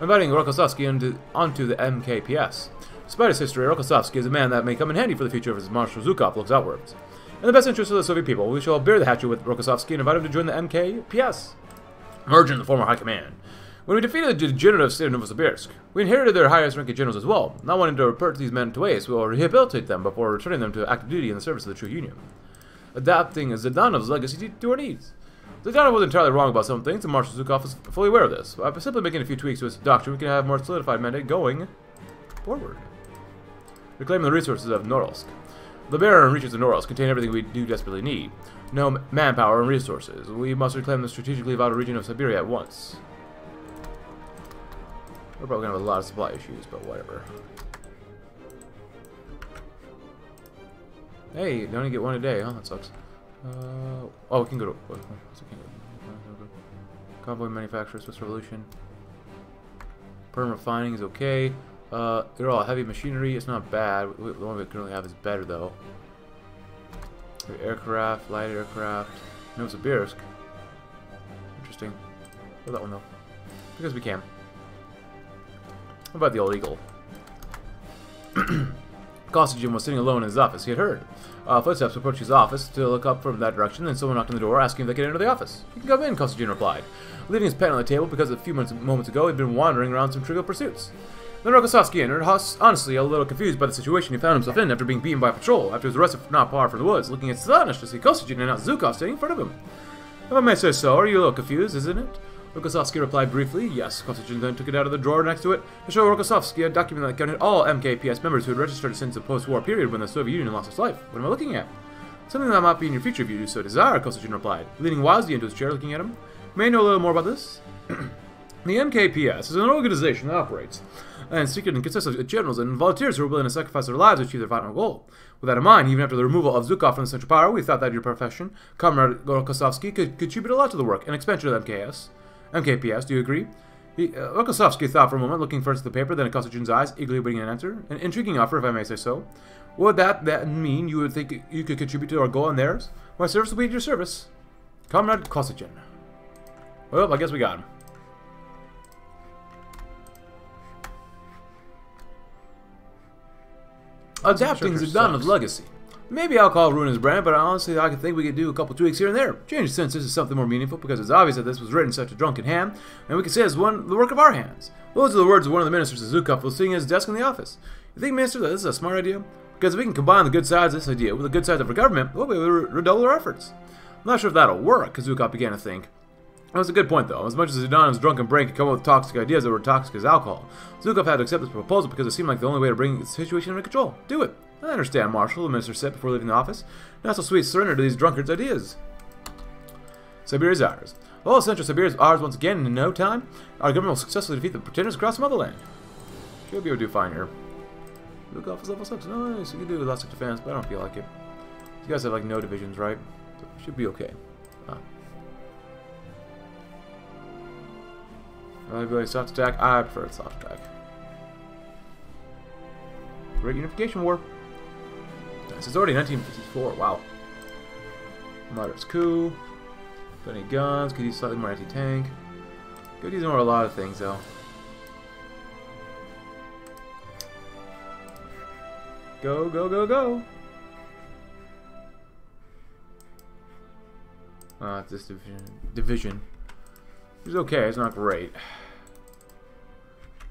Inviting Rokossovsky onto, onto the MKPS. Despite his history, Rokossovsky is a man that may come in handy for the future if his Marshal Zhukov looks outwards. In the best interest of the Soviet people, we shall bear the hatchet with Rokossovsky and invite him to join the MKPS. Merge in the former high command. When we defeated the degenerative state of Novosibirsk, we inherited their highest ranking generals as well. Not wanting to report these men to waste, we will rehabilitate them before returning them to active duty in the service of the true Union. Adapting Zhdanov's legacy to our needs. Zhdanov was entirely wrong about some things, and Marshal Zhukov is fully aware of this. By simply making a few tweaks to his doctrine, we can have a more solidified mandate going forward. Reclaiming the resources of Norilsk. The barren reaches of Norilsk contain everything we do desperately need. No manpower and resources. We must reclaim the strategically vital region of Siberia at once. We're probably gonna have a lot of supply issues, but whatever. Hey, don't only get one a day, huh? That sucks. Uh, oh, we can go to... Oh, Convoy manufacturer, Swiss Revolution. Perm refining is okay. Uh, they're all heavy machinery. It's not bad. The one we currently have is better, though. Aircraft, light aircraft. Novosibirsk. Interesting. Put that one, though. Because we can. What about the old eagle? Kosygin was sitting alone in his office. He had heard uh, footsteps approach his office to look up from that direction, then someone knocked on the door asking if they could enter the office. You can come in, Kosygin replied, leaving his pen on the table because a few moments ago he'd been wandering around some trivial pursuits. Then Rokossovsky entered, honestly a little confused by the situation he found himself in after being beaten by a patrol, after he was arrested not far from the woods, looking astonished to see Kosygin and Zhukov standing in front of him. If I may say so, are you a little confused, isn't it? Rokossovsky replied briefly, yes. Kosygin then took it out of the drawer next to it to show Rokossovsky a document that counted all MKPS members who had registered since the post-war period when the Soviet Union lost its life. What am I looking at? Something that might be in your future if you do so desire, Kosygin replied, leaning wisely into his chair looking at him. May I know a little more about this? the MKPS is an organization that operates and secret and consists of generals and volunteers who are willing to sacrifice their lives to achieve their final goal. With that in mind, even after the removal of Zhukov from the Central Power, we thought that your profession, Comrade Rokossovsky, could contribute a lot to the work and expansion of MKS. MKPS, do you agree? He, uh, thought for a moment, looking first at the paper, then at Kosygin's eyes, eagerly waiting an answer. An intriguing offer, if I may say so. Would that, mean you would think you could contribute to our goal and theirs? My service will be at your service. Comrade Kosygin. Well, I guess we got him. Adapting Zhdanov's legacy. Maybe I'll call Ruin his brand, but honestly, I can think we could do a couple tweaks here and there. Change since this is something more meaningful because it's obvious that this was written such a drunken hand, and we can say it's one the work of our hands. Those are the words of one of the ministers of Zhukov was sitting at his desk in the office. You think, Minister, that this is a smart idea? Because if we can combine the good sides of this idea with the good sides of our government, we'll be able to redouble our efforts. I'm not sure if that'll work, Zhukov began to think. That was a good point, though. As much as Zhdanov's drunken brain could come up with toxic ideas that were toxic as alcohol, Zhukov had to accept this proposal because it seemed like the only way to bring the situation under control. Do it. I understand, Marshal, the minister said before leaving the office. Not so sweet surrender to these drunkards' ideas. Siberia's ours. All Well, Central Siberia is ours once again in no time. Our government will successfully defeat the pretenders across the motherland. Should be able to do fine here. Look off level 6. Nice. You can do lots of defense, but I don't feel like it. You guys have like no divisions, right? So should be okay. Ah. Ability soft attack. I prefer soft attack. Great Unification War. This is already 1954. Wow. Moderate's coup. Plenty guns. Could use slightly more anti-tank. Could use more a lot of things though. Go, go, go, go! Ah, uh, this division. Division. It's okay, it's not great.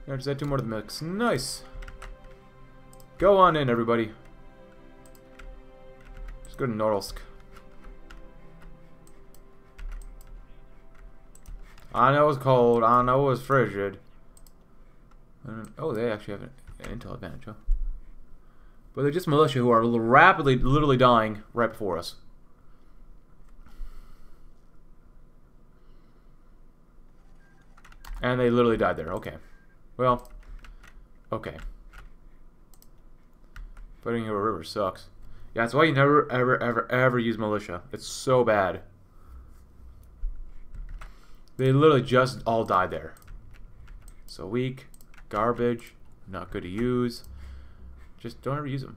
I just add two more to the mix. Nice! Go on in, everybody. Let's go to Norilsk. I know it's cold. I know it's frigid. Oh, they actually have an, an intel advantage, huh? But they're just militia who are rapidly, literally dying right before us. And they literally died there. Okay. Well, okay. Putting in a river sucks. Yeah, that's why you never, ever, ever, ever use militia. It's so bad. They literally just all died there. So weak, garbage, not good to use. Just don't ever use them.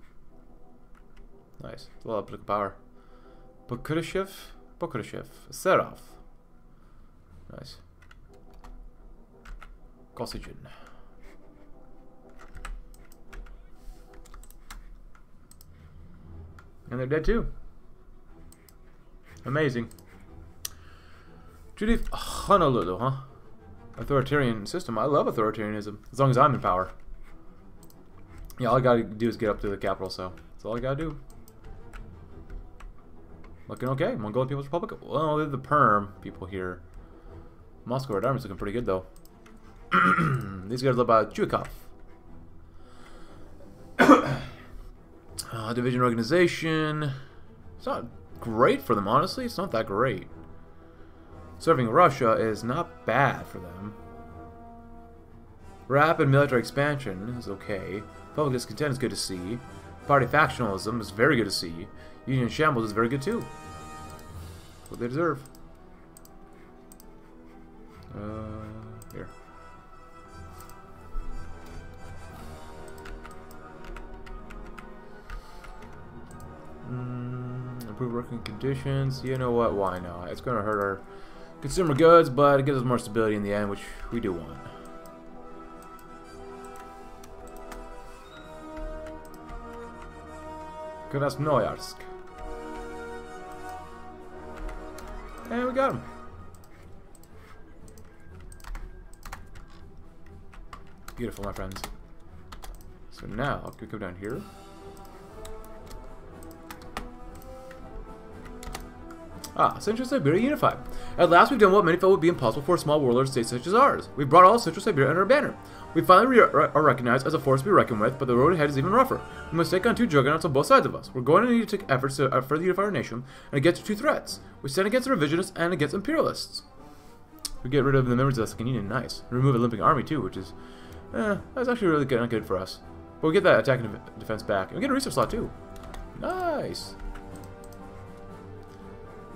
Nice. A lot of political power. Bokutashev? Bokutashev. Serov. Nice. Oxygen. And they're dead too. Amazing. Judy Honolulu, huh? Authoritarian system. I love authoritarianism. As long as I'm in power. Yeah, all I gotta do is get up to the capital, so that's all I gotta do. Looking okay. Mongolian People's Republic. Well, they're the perm people here. Moscow Red Army's looking pretty good, though. These guys live by Zhukov. Uh, division organization. It's not great for them, honestly. It's not that great. Serving Russia is not bad for them. Rapid military expansion is okay. Public discontent is good to see. Party factionalism is very good to see. Union shambles is very good too. What they deserve. Uh, here. Mm, improve working conditions. You know what? Why not? It's going to hurt our consumer goods, but it gives us more stability in the end, which we do want. Krasnoyarsk. And we got him. Beautiful, my friends. So now, we come down here? Ah, Central Siberia unified. At last we've done what many felt would be impossible for a small warlord state such as ours. We've brought all Central Siberia under our banner. We finally re are recognized as a force to be reckoned with, but the road ahead is even rougher. We must take on two juggernauts on both sides of us. We're going to need to take efforts to uh, further unify our nation and against two threats. We stand against the revisionists and against imperialists. We get rid of the members of the Second Union, nice. Remove a limping army too, which is, eh, that's actually really good, not good for us. But we get that attack and defense back. And we get a research slot too. Nice.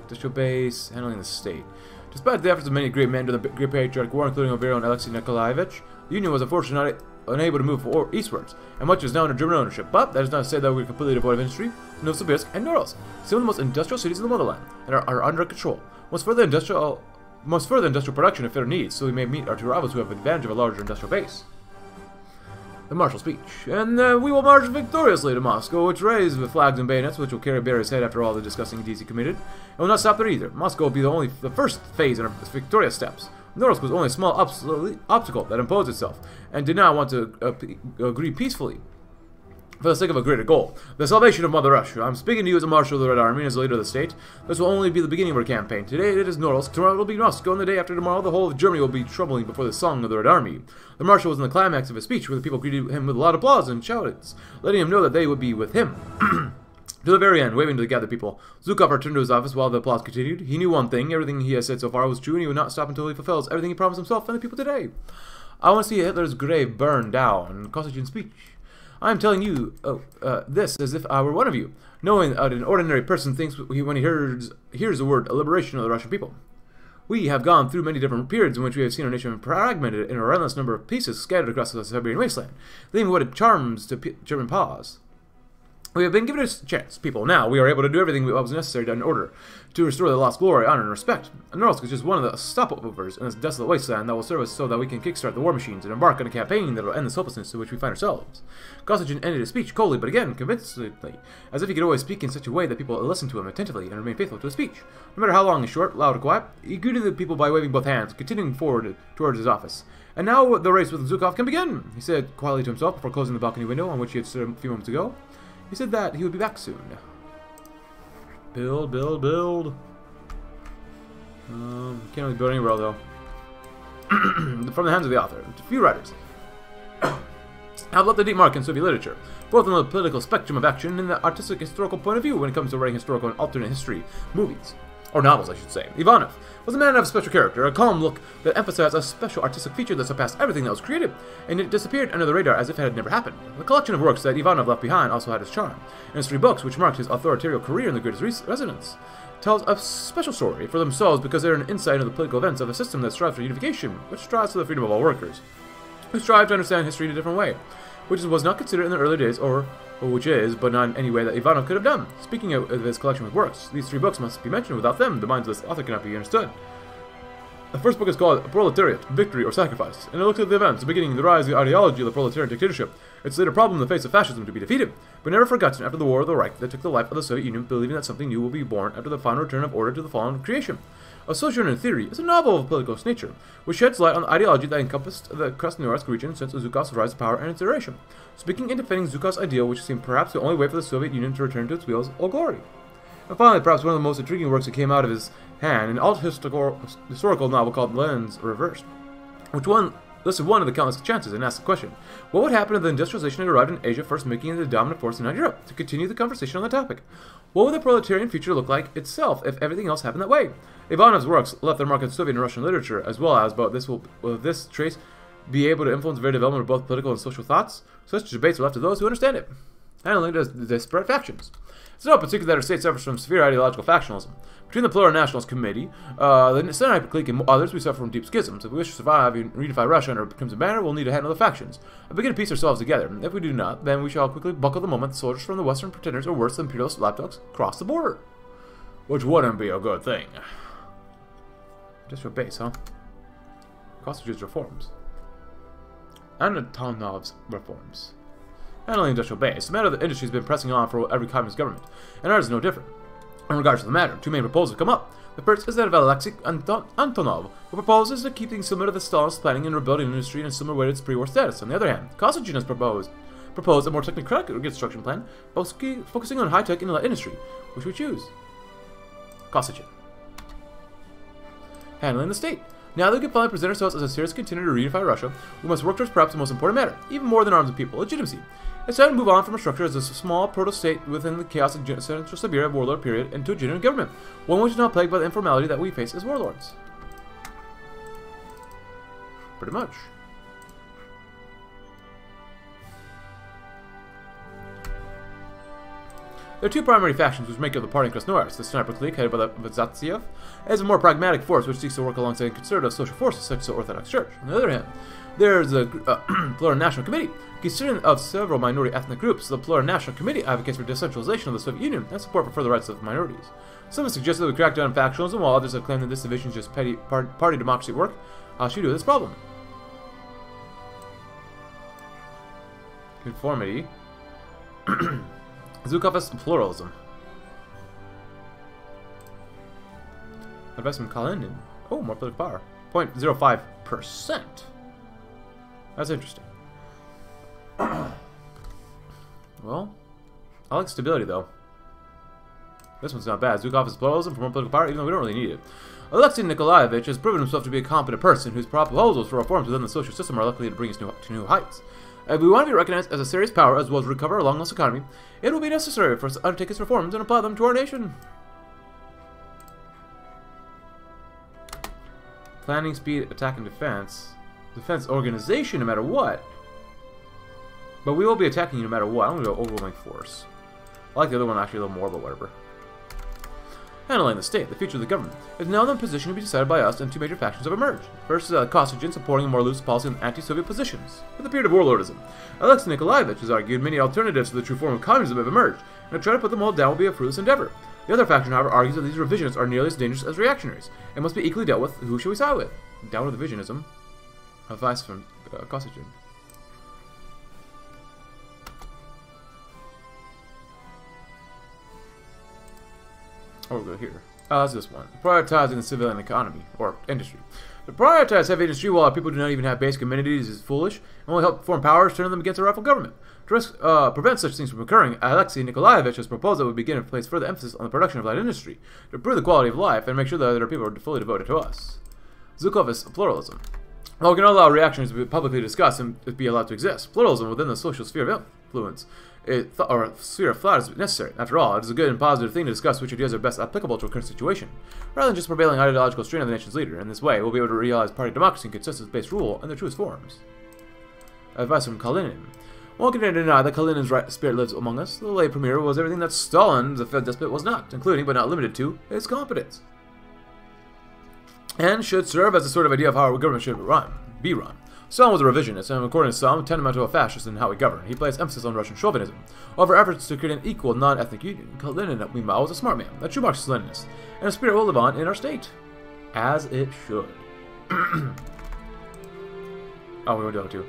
Industrial base, handling the state. Despite the efforts of many great men during the Great Patriotic War, including our very own Alexei Nikolaevich, the Union was unfortunately unable to move eastwards, and much is now under German ownership. But that is not to say that we're completely devoid of industry. Novosibirsk and Norilsk, some of the most industrial cities in the motherland, and are, are under control. Most further industrial, most further industrial production if there needs, so we may meet our two rivals who have advantage of a larger industrial base the martial speech. And uh, we will march victoriously to Moscow, which raised with flags and bayonets, which will carry Beria's head after all the disgusting deeds he committed. And will not stop there either. Moscow will be the only the first phase in our victorious steps. Norilsk was only a small obstacle that imposed itself, and did not want to uh, agree peacefully for the sake of a greater goal, the salvation of Mother Russia. I'm speaking to you as a marshal of the Red Army and as a leader of the state. This will only be the beginning of our campaign. Today it is Norilsk, tomorrow it will be Moscow, and the day after tomorrow the whole of Germany will be trembling before the song of the Red Army. The marshal was in the climax of his speech, where the people greeted him with a loud applause and shoutings, letting him know that they would be with him. to the very end, waving to the gathered people. Zhukov returned to his office while the applause continued. He knew one thing, everything he has said so far was true, and he would not stop until he fulfills everything he promised himself and the people today. I want to see Hitler's grave burned down. Kosygin speech. I am telling you oh, uh, this as if I were one of you, knowing that an ordinary person thinks when he hears, hears the word liberation of the Russian people. We have gone through many different periods in which we have seen our nation fragmented in a relentless number of pieces scattered across the Siberian wasteland, leaving what it charms to German paws. We have been given a chance, people. Now we are able to do everything that was necessary in order to restore the lost glory, honor, and respect. And Norilsk is just one of the stopovers in this desolate wasteland that will serve us so that we can kickstart the war machines and embark on a campaign that will end this hopelessness in which we find ourselves. Kosygin ended his speech coldly, but again convincingly, as if he could always speak in such a way that people listen to him attentively and remain faithful to his speech. No matter how long or short, loud or quiet, he greeted the people by waving both hands, continuing forward towards his office. And now the race with Zhukov can begin, he said quietly to himself before closing the balcony window on which he had stood a few moments ago. He said that he would be back soon. Build, build, build. Um, can't really build any row though. From the hands of the author. A few writers have left a deep mark in Soviet literature, both on the political spectrum of action and the artistic historical point of view when it comes to writing historical and alternate history movies or novels, I should say. Ivanov was a man of special character, a calm look that emphasized a special artistic feature that surpassed everything that was created, and it disappeared under the radar as if it had never happened. The collection of works that Ivanov left behind also had its charm, and his three books, which marked his authoritarian career in the greatest resonance, tells a special story for themselves because they're an insight into the political events of a system that strives for unification, which strives for the freedom of all workers, who strive to understand history in a different way, which was not considered in the early days or which is, but not in any way that Ivanov could have done. Speaking of, his collection of works, these three books must be mentioned. Without them, the minds of this author cannot be understood. The first book is called Proletariat, Victory or Sacrifice, and it looks at the events the beginning the rise of the ideology of the proletarian dictatorship. It's later problem in the face of fascism to be defeated, but never forgotten after the War of the Reich that took the life of the Soviet Union, believing that something new will be born after the final return of order to the fallen creation. A Sojourner Theory is a novel of political nature, which sheds light on the ideology that encompassed the Krasnoyarsk region since Zhukov's rise to power and its iteration, speaking and defending Zhukov's ideal, which seemed perhaps the only way for the Soviet Union to return to its wheels of glory. And finally, perhaps one of the most intriguing works that came out of his hand, an alt historical novel called Lenin's Reversed, which one listed one of the countless chances and asked the question, what would happen if the industrialization had arrived in Asia first making it the dominant force in Europe? To continue the conversation on the topic. What would the proletarian future look like itself if everything else happened that way? Ivanov's works left their mark in Soviet and Russian literature, as well as, but this will, will this trace be able to influence the very development of both political and social thoughts? Such debates are left to those who understand it. Handling the disparate factions. It's no particular that our state suffers from severe ideological factionalism. Between the Plural Nationalist Committee, uh, the Senate clique, and others, we suffer from deep schisms. If we wish to survive and reunify Russia under Crimson Banner, we'll need to handle the factions. and begin to piece ourselves together. If we do not, then we shall quickly buckle the moment the soldiers from the Western pretenders, or worse, the imperialist lapdogs, cross the border. Which wouldn't be a good thing. Just base, huh? Kosygin's reforms. And Antonov's reforms. Handling industrial base. The matter the industry has been pressing on for every communist government, and ours is no different. In regards to the matter, two main proposals have come up. The first is that of Alexei Anton Antonov, who proposes to keep things similar to the Stalinist planning and rebuilding industry in a similar way to its pre-war status. On the other hand, Kosygin has proposed proposed a more technocratic reconstruction plan, focusing on high-tech and industry. Which we choose? Kosygin. Handling the state. Now that we can finally present ourselves as a serious contender to reunify Russia, we must work towards perhaps the most important matter, even more than arms and people, legitimacy. To move on from a structure as a small proto-state within the chaos of Central Siberia warlord period into a genuine government, one which is not plagued by the informality that we face as warlords. Pretty much. There are two primary factions which make up the party in Krasnoyarsk. The sniper clique, headed by the Vazatsev, is a more pragmatic force which seeks to work alongside conservative social forces such as the Orthodox Church. On the other hand, there's a uh, Plural National Committee. Consisting of several minority ethnic groups, the Plural National Committee advocates for decentralization of the Soviet Union and support for further rights of minorities. Some have suggested that we crack down on factionalism, while others have claimed that this division is just petty part party democracy work. How should we do this problem? Conformity. Zhukovist pluralism. Advice from Kalinin. Oh, more political power. 0.05%. That's interesting. well, I like stability, though. This one's not bad. Zhukovist pluralism for more political power, even though we don't really need it. Alexei Nikolaevich has proven himself to be a competent person whose proposals for reforms within the social system are likely to bring us to new heights. If we want to be recognized as a serious power as well as recover our long-lost economy, it will be necessary for us to undertake its reforms and apply them to our nation. Planning, speed, attack, and defense. Defense organization no matter what. But we will be attacking you no matter what. I'm going to go overwhelming force. I like the other one actually a little more, but whatever. Handling the state, the future of the government, is now in a position to be decided by us and two major factions have emerged. First is uh, Kosygin supporting a more loose policy on anti-Soviet positions, with the period of warlordism. Alexei Nikolaevich has argued many alternatives to the true form of communism have emerged, and to try to put them all down will be a fruitless endeavor. The other faction, however, argues that these revisionists are nearly as dangerous as reactionaries, and must be equally dealt with. Who shall we side with? Down with the visionism. Advice from uh, Kosygin. Oh, we'll go here. Oh, that's this one. Prioritizing the civilian economy, or industry. To prioritize heavy industry while our people do not even have basic amenities is foolish and will help foreign powers turn them against a rival government. To risk, uh, prevent such things from occurring, Alexei Nikolaevich has proposed that we begin to place further emphasis on the production of light industry to improve the quality of life and make sure that our people are fully devoted to us. Zhukovist pluralism. While we can allow reactions to be publicly discussed and be allowed to exist, pluralism within the social sphere of influence or sphere of thought is necessary. After all, it is a good and positive thing to discuss which ideas are best applicable to a current situation, rather than just prevailing ideological strain of the nation's leader. In this way, we'll be able to realize party democracy and consensus-based rule in their truest forms. Advice from Kalinin. One can deny that Kalinin's right spirit lives among us. The late premier was everything that Stalin, the Fed despot, was not, including but not limited to his competence, and should serve as a sort of idea of how our government should run, be run. Stalin was a revisionist, and according to some, tantamount to a fascist in how he governed. He placed emphasis on Russian chauvinism, over efforts to create an equal, non-ethnic union. Lenin, meanwhile, was a smart man, a true Marxist-Leninist, and a spirit will live on in our state. As it should. oh, we went down too.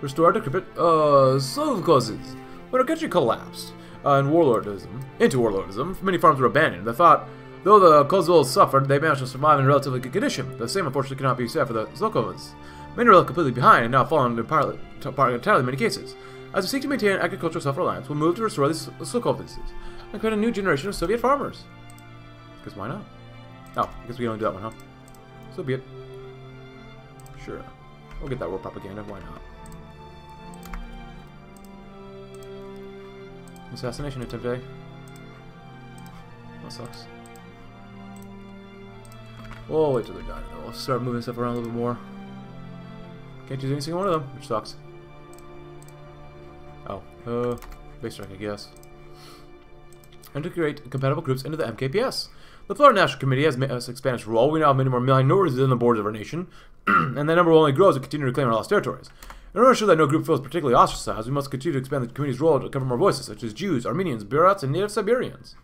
Restore decrepit, uh, solve causes. When our country collapsed, uh, in warlordism, into warlordism, many farms were abandoned. They thought, though the Kozul suffered, they managed to survive in relatively good condition. The same, unfortunately, cannot be said for the Zokovas. Many are left completely behind and now fallen entirely, entirely in many cases. As we seek to maintain agricultural self-reliance, we'll move to restore these Sokovas and create a new generation of Soviet farmers. Because why not? Oh, I guess we can only do that one, huh? So be it. Sure. We'll get that world propaganda, why not? Assassination attempt, eh? That sucks. We'll wait till they're done. We'll start moving stuff around a little bit more. Can't use any single one of them, which sucks. Oh, uh, base strike, I guess. And to create compatible groups into the MKPS. The Florida National Committee has, has expanded its role. We now have many more minorities within the borders of our nation, and that number will only grow as we continue to claim our lost territories. In order to ensure that no group feels particularly ostracized, we must continue to expand the community's role to cover more voices, such as Jews, Armenians, Buryats, and native Siberians.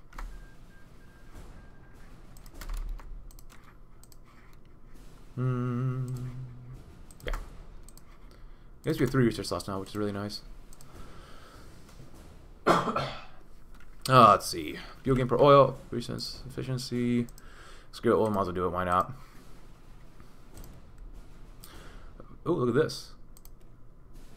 Hmm. Yeah. I guess we have three research slots now, which is really nice. Uh, let's see. Fuel gain per oil, recent efficiency. Screw it, oil might as well do it, why not? Oh, look at this.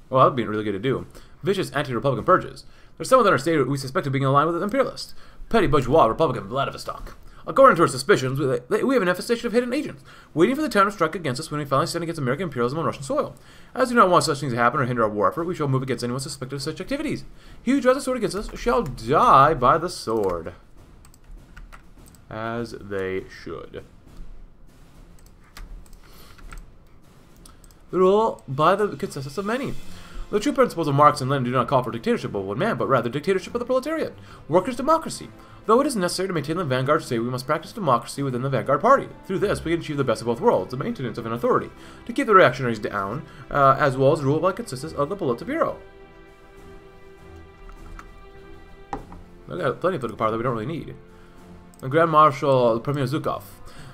Well, that would be really good to do. Vicious anti-Republican purges. There's someone in our state we suspect of being aligned with an imperialist. Petty bourgeois Republican Vladivostok. According to our suspicions, we have an infestation of hidden agents, waiting for the time to strike against us when we finally stand against American imperialism on Russian soil. As we do not want such things to happen or hinder our war effort, we shall move against anyone suspected of such activities. He who draws a sword against us shall die by the sword. As they should. The rule by the consensus of many. The true principles of Marx and Lenin do not call for dictatorship of one man, but rather dictatorship of the proletariat. Workers' democracy. Though it is necessary to maintain the vanguard state, we must practice democracy within the vanguard party. Through this, we can achieve the best of both worlds, the maintenance of an authority, to keep the reactionaries down, uh, as well as rule by consensus of the Politburo. We got plenty of political power that we don't really need. And Grand Marshal Premier Zhukov.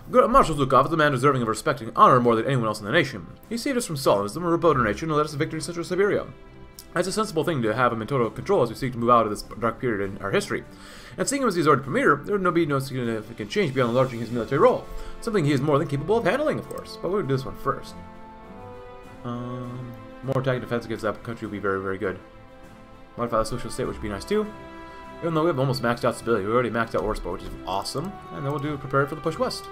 Marshal Zhukov is a man deserving of respect and honor more than anyone else in the nation. He saved us from Stalinism, a our nation, and led us to victory in Central Siberia. It's a sensible thing to have him in total control as we seek to move out of this dark period in our history. And seeing him as the Azordi Premier, there would be no significant change beyond enlarging his military role. Something he is more than capable of handling, of course. But we'll do this one first. Um, more attack and defense against that country would be very, very good. Modify the social state, which would be nice too. Even though we have almost maxed out stability, we already maxed out war support, which is awesome. And then we'll do prepare for the push west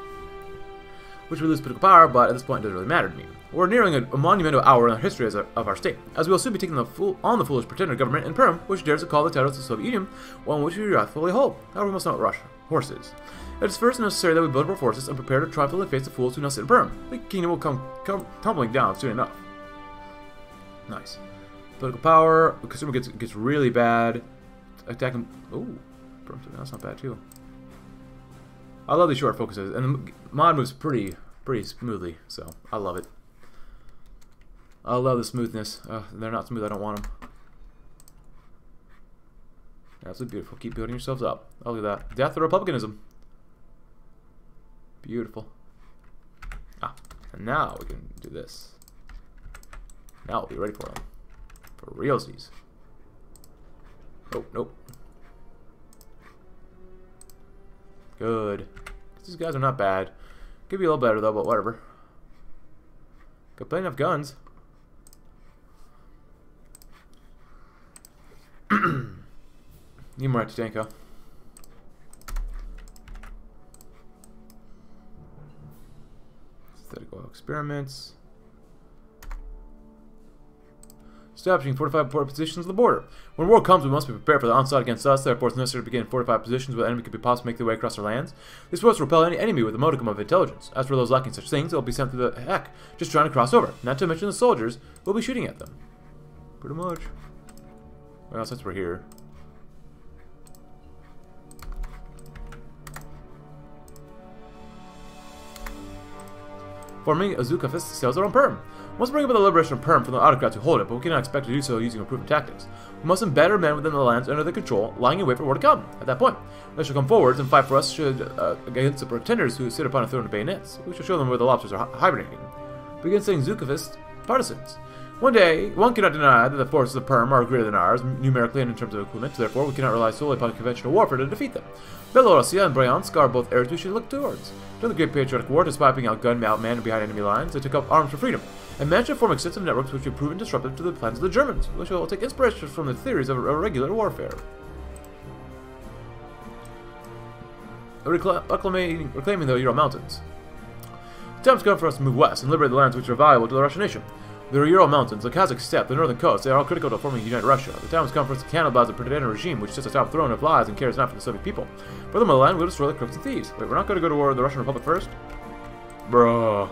which we lose political power, but at this point it doesn't really matter to me. We're nearing a, a monumental hour in the history a, of our state, as we will soon be taking the fool, on the foolish pretender government in Perm, which dares to call the titles of the Soviet Union, one which we wrathfully hold. However, we must not rush horses. It is first necessary that we build up our forces and prepare to triumphantly face the fools who now sit in Perm. The kingdom will come, come tumbling down soon enough. Nice. Political power, consumer gets gets really bad. Attacking. Ooh, that's not bad too. I love these short focuses, and the mod moves pretty pretty smoothly, so I love it. I love the smoothness. Uh, they're not smooth, I don't want them. Absolutely beautiful. Keep building yourselves up. Oh, look at that. Death of Republicanism. Beautiful. Ah, and now we can do this. Now we'll be ready for them. For realsies. Oh, nope. Good. These guys are not bad. Could be a little better though, but whatever. Got plenty of guns. Need more Tanko. Synthetic oil experiments. Establishing fortified positions on the border. When war comes, we must be prepared for the onslaught against us. Therefore, it's necessary to begin fortified positions where the enemy could be possibly make their way across our lands. This These forces repel any enemy with a modicum of intelligence. As for those lacking such things, they'll be sent to the heck, just trying to cross over. Not to mention the soldiers who'll be shooting at them. Pretty much. Well, since we're here. Forming a Zhukovist sails around Perm. We must bring about the liberation of Perm from the autocrats who hold it, but we cannot expect to do so using proven tactics. We must embed our men within the lands under their control, lying in wait for war to come. At that point, they shall come forwards and fight for us should uh, against the pretenders who sit upon a throne of bayonets. We shall show them where the lobsters are hibernating. Begin saying Zhukovist partisans. One day, one cannot deny that the forces of Perm are greater than ours, numerically and in terms of equipment, therefore we cannot rely solely upon conventional warfare to defeat them. Belorussia and Bryansk are both areas we should look towards. During the Great Patriotic War, despite being outgunned outmanned behind enemy lines, they took up arms for freedom, and managed to form extensive networks which have proven disruptive to the plans of the Germans. We shall take inspiration from the theories of irregular warfare. Reclaiming, reclaiming the Ural Mountains. The time has come for us to move west and liberate the lands which are valuable to the Russian nation. The Ural Mountains, the Kazakh steppe, the northern coast, they are all critical to forming a united Russia. The time has come for us to cannibalize the pretender regime which sits atop a throne of lies and cares not for the Soviet people. For the motherland, we'll destroy the crooks and thieves. Wait, we're not going to go to war with the Russian Republic first? Bruh.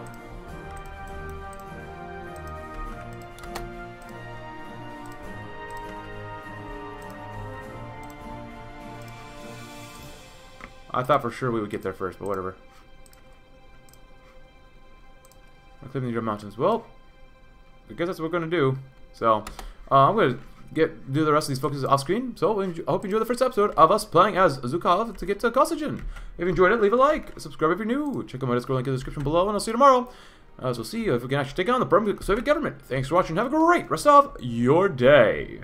I thought for sure we would get there first, but whatever. Climbing the Ural mountains. Well, I guess that's what we're going to do. So, uh, I'm going to get do the rest of these focuses off screen. So, I hope you enjoyed the first episode of us playing as Zhukov to get to Kosygin. If you enjoyed it, leave a like, subscribe if you're new, check out my Discord link in the description below, and I'll see you tomorrow. Uh, so, we'll see if we can actually take on the Soviet government. Thanks for watching. Have a great rest of your day.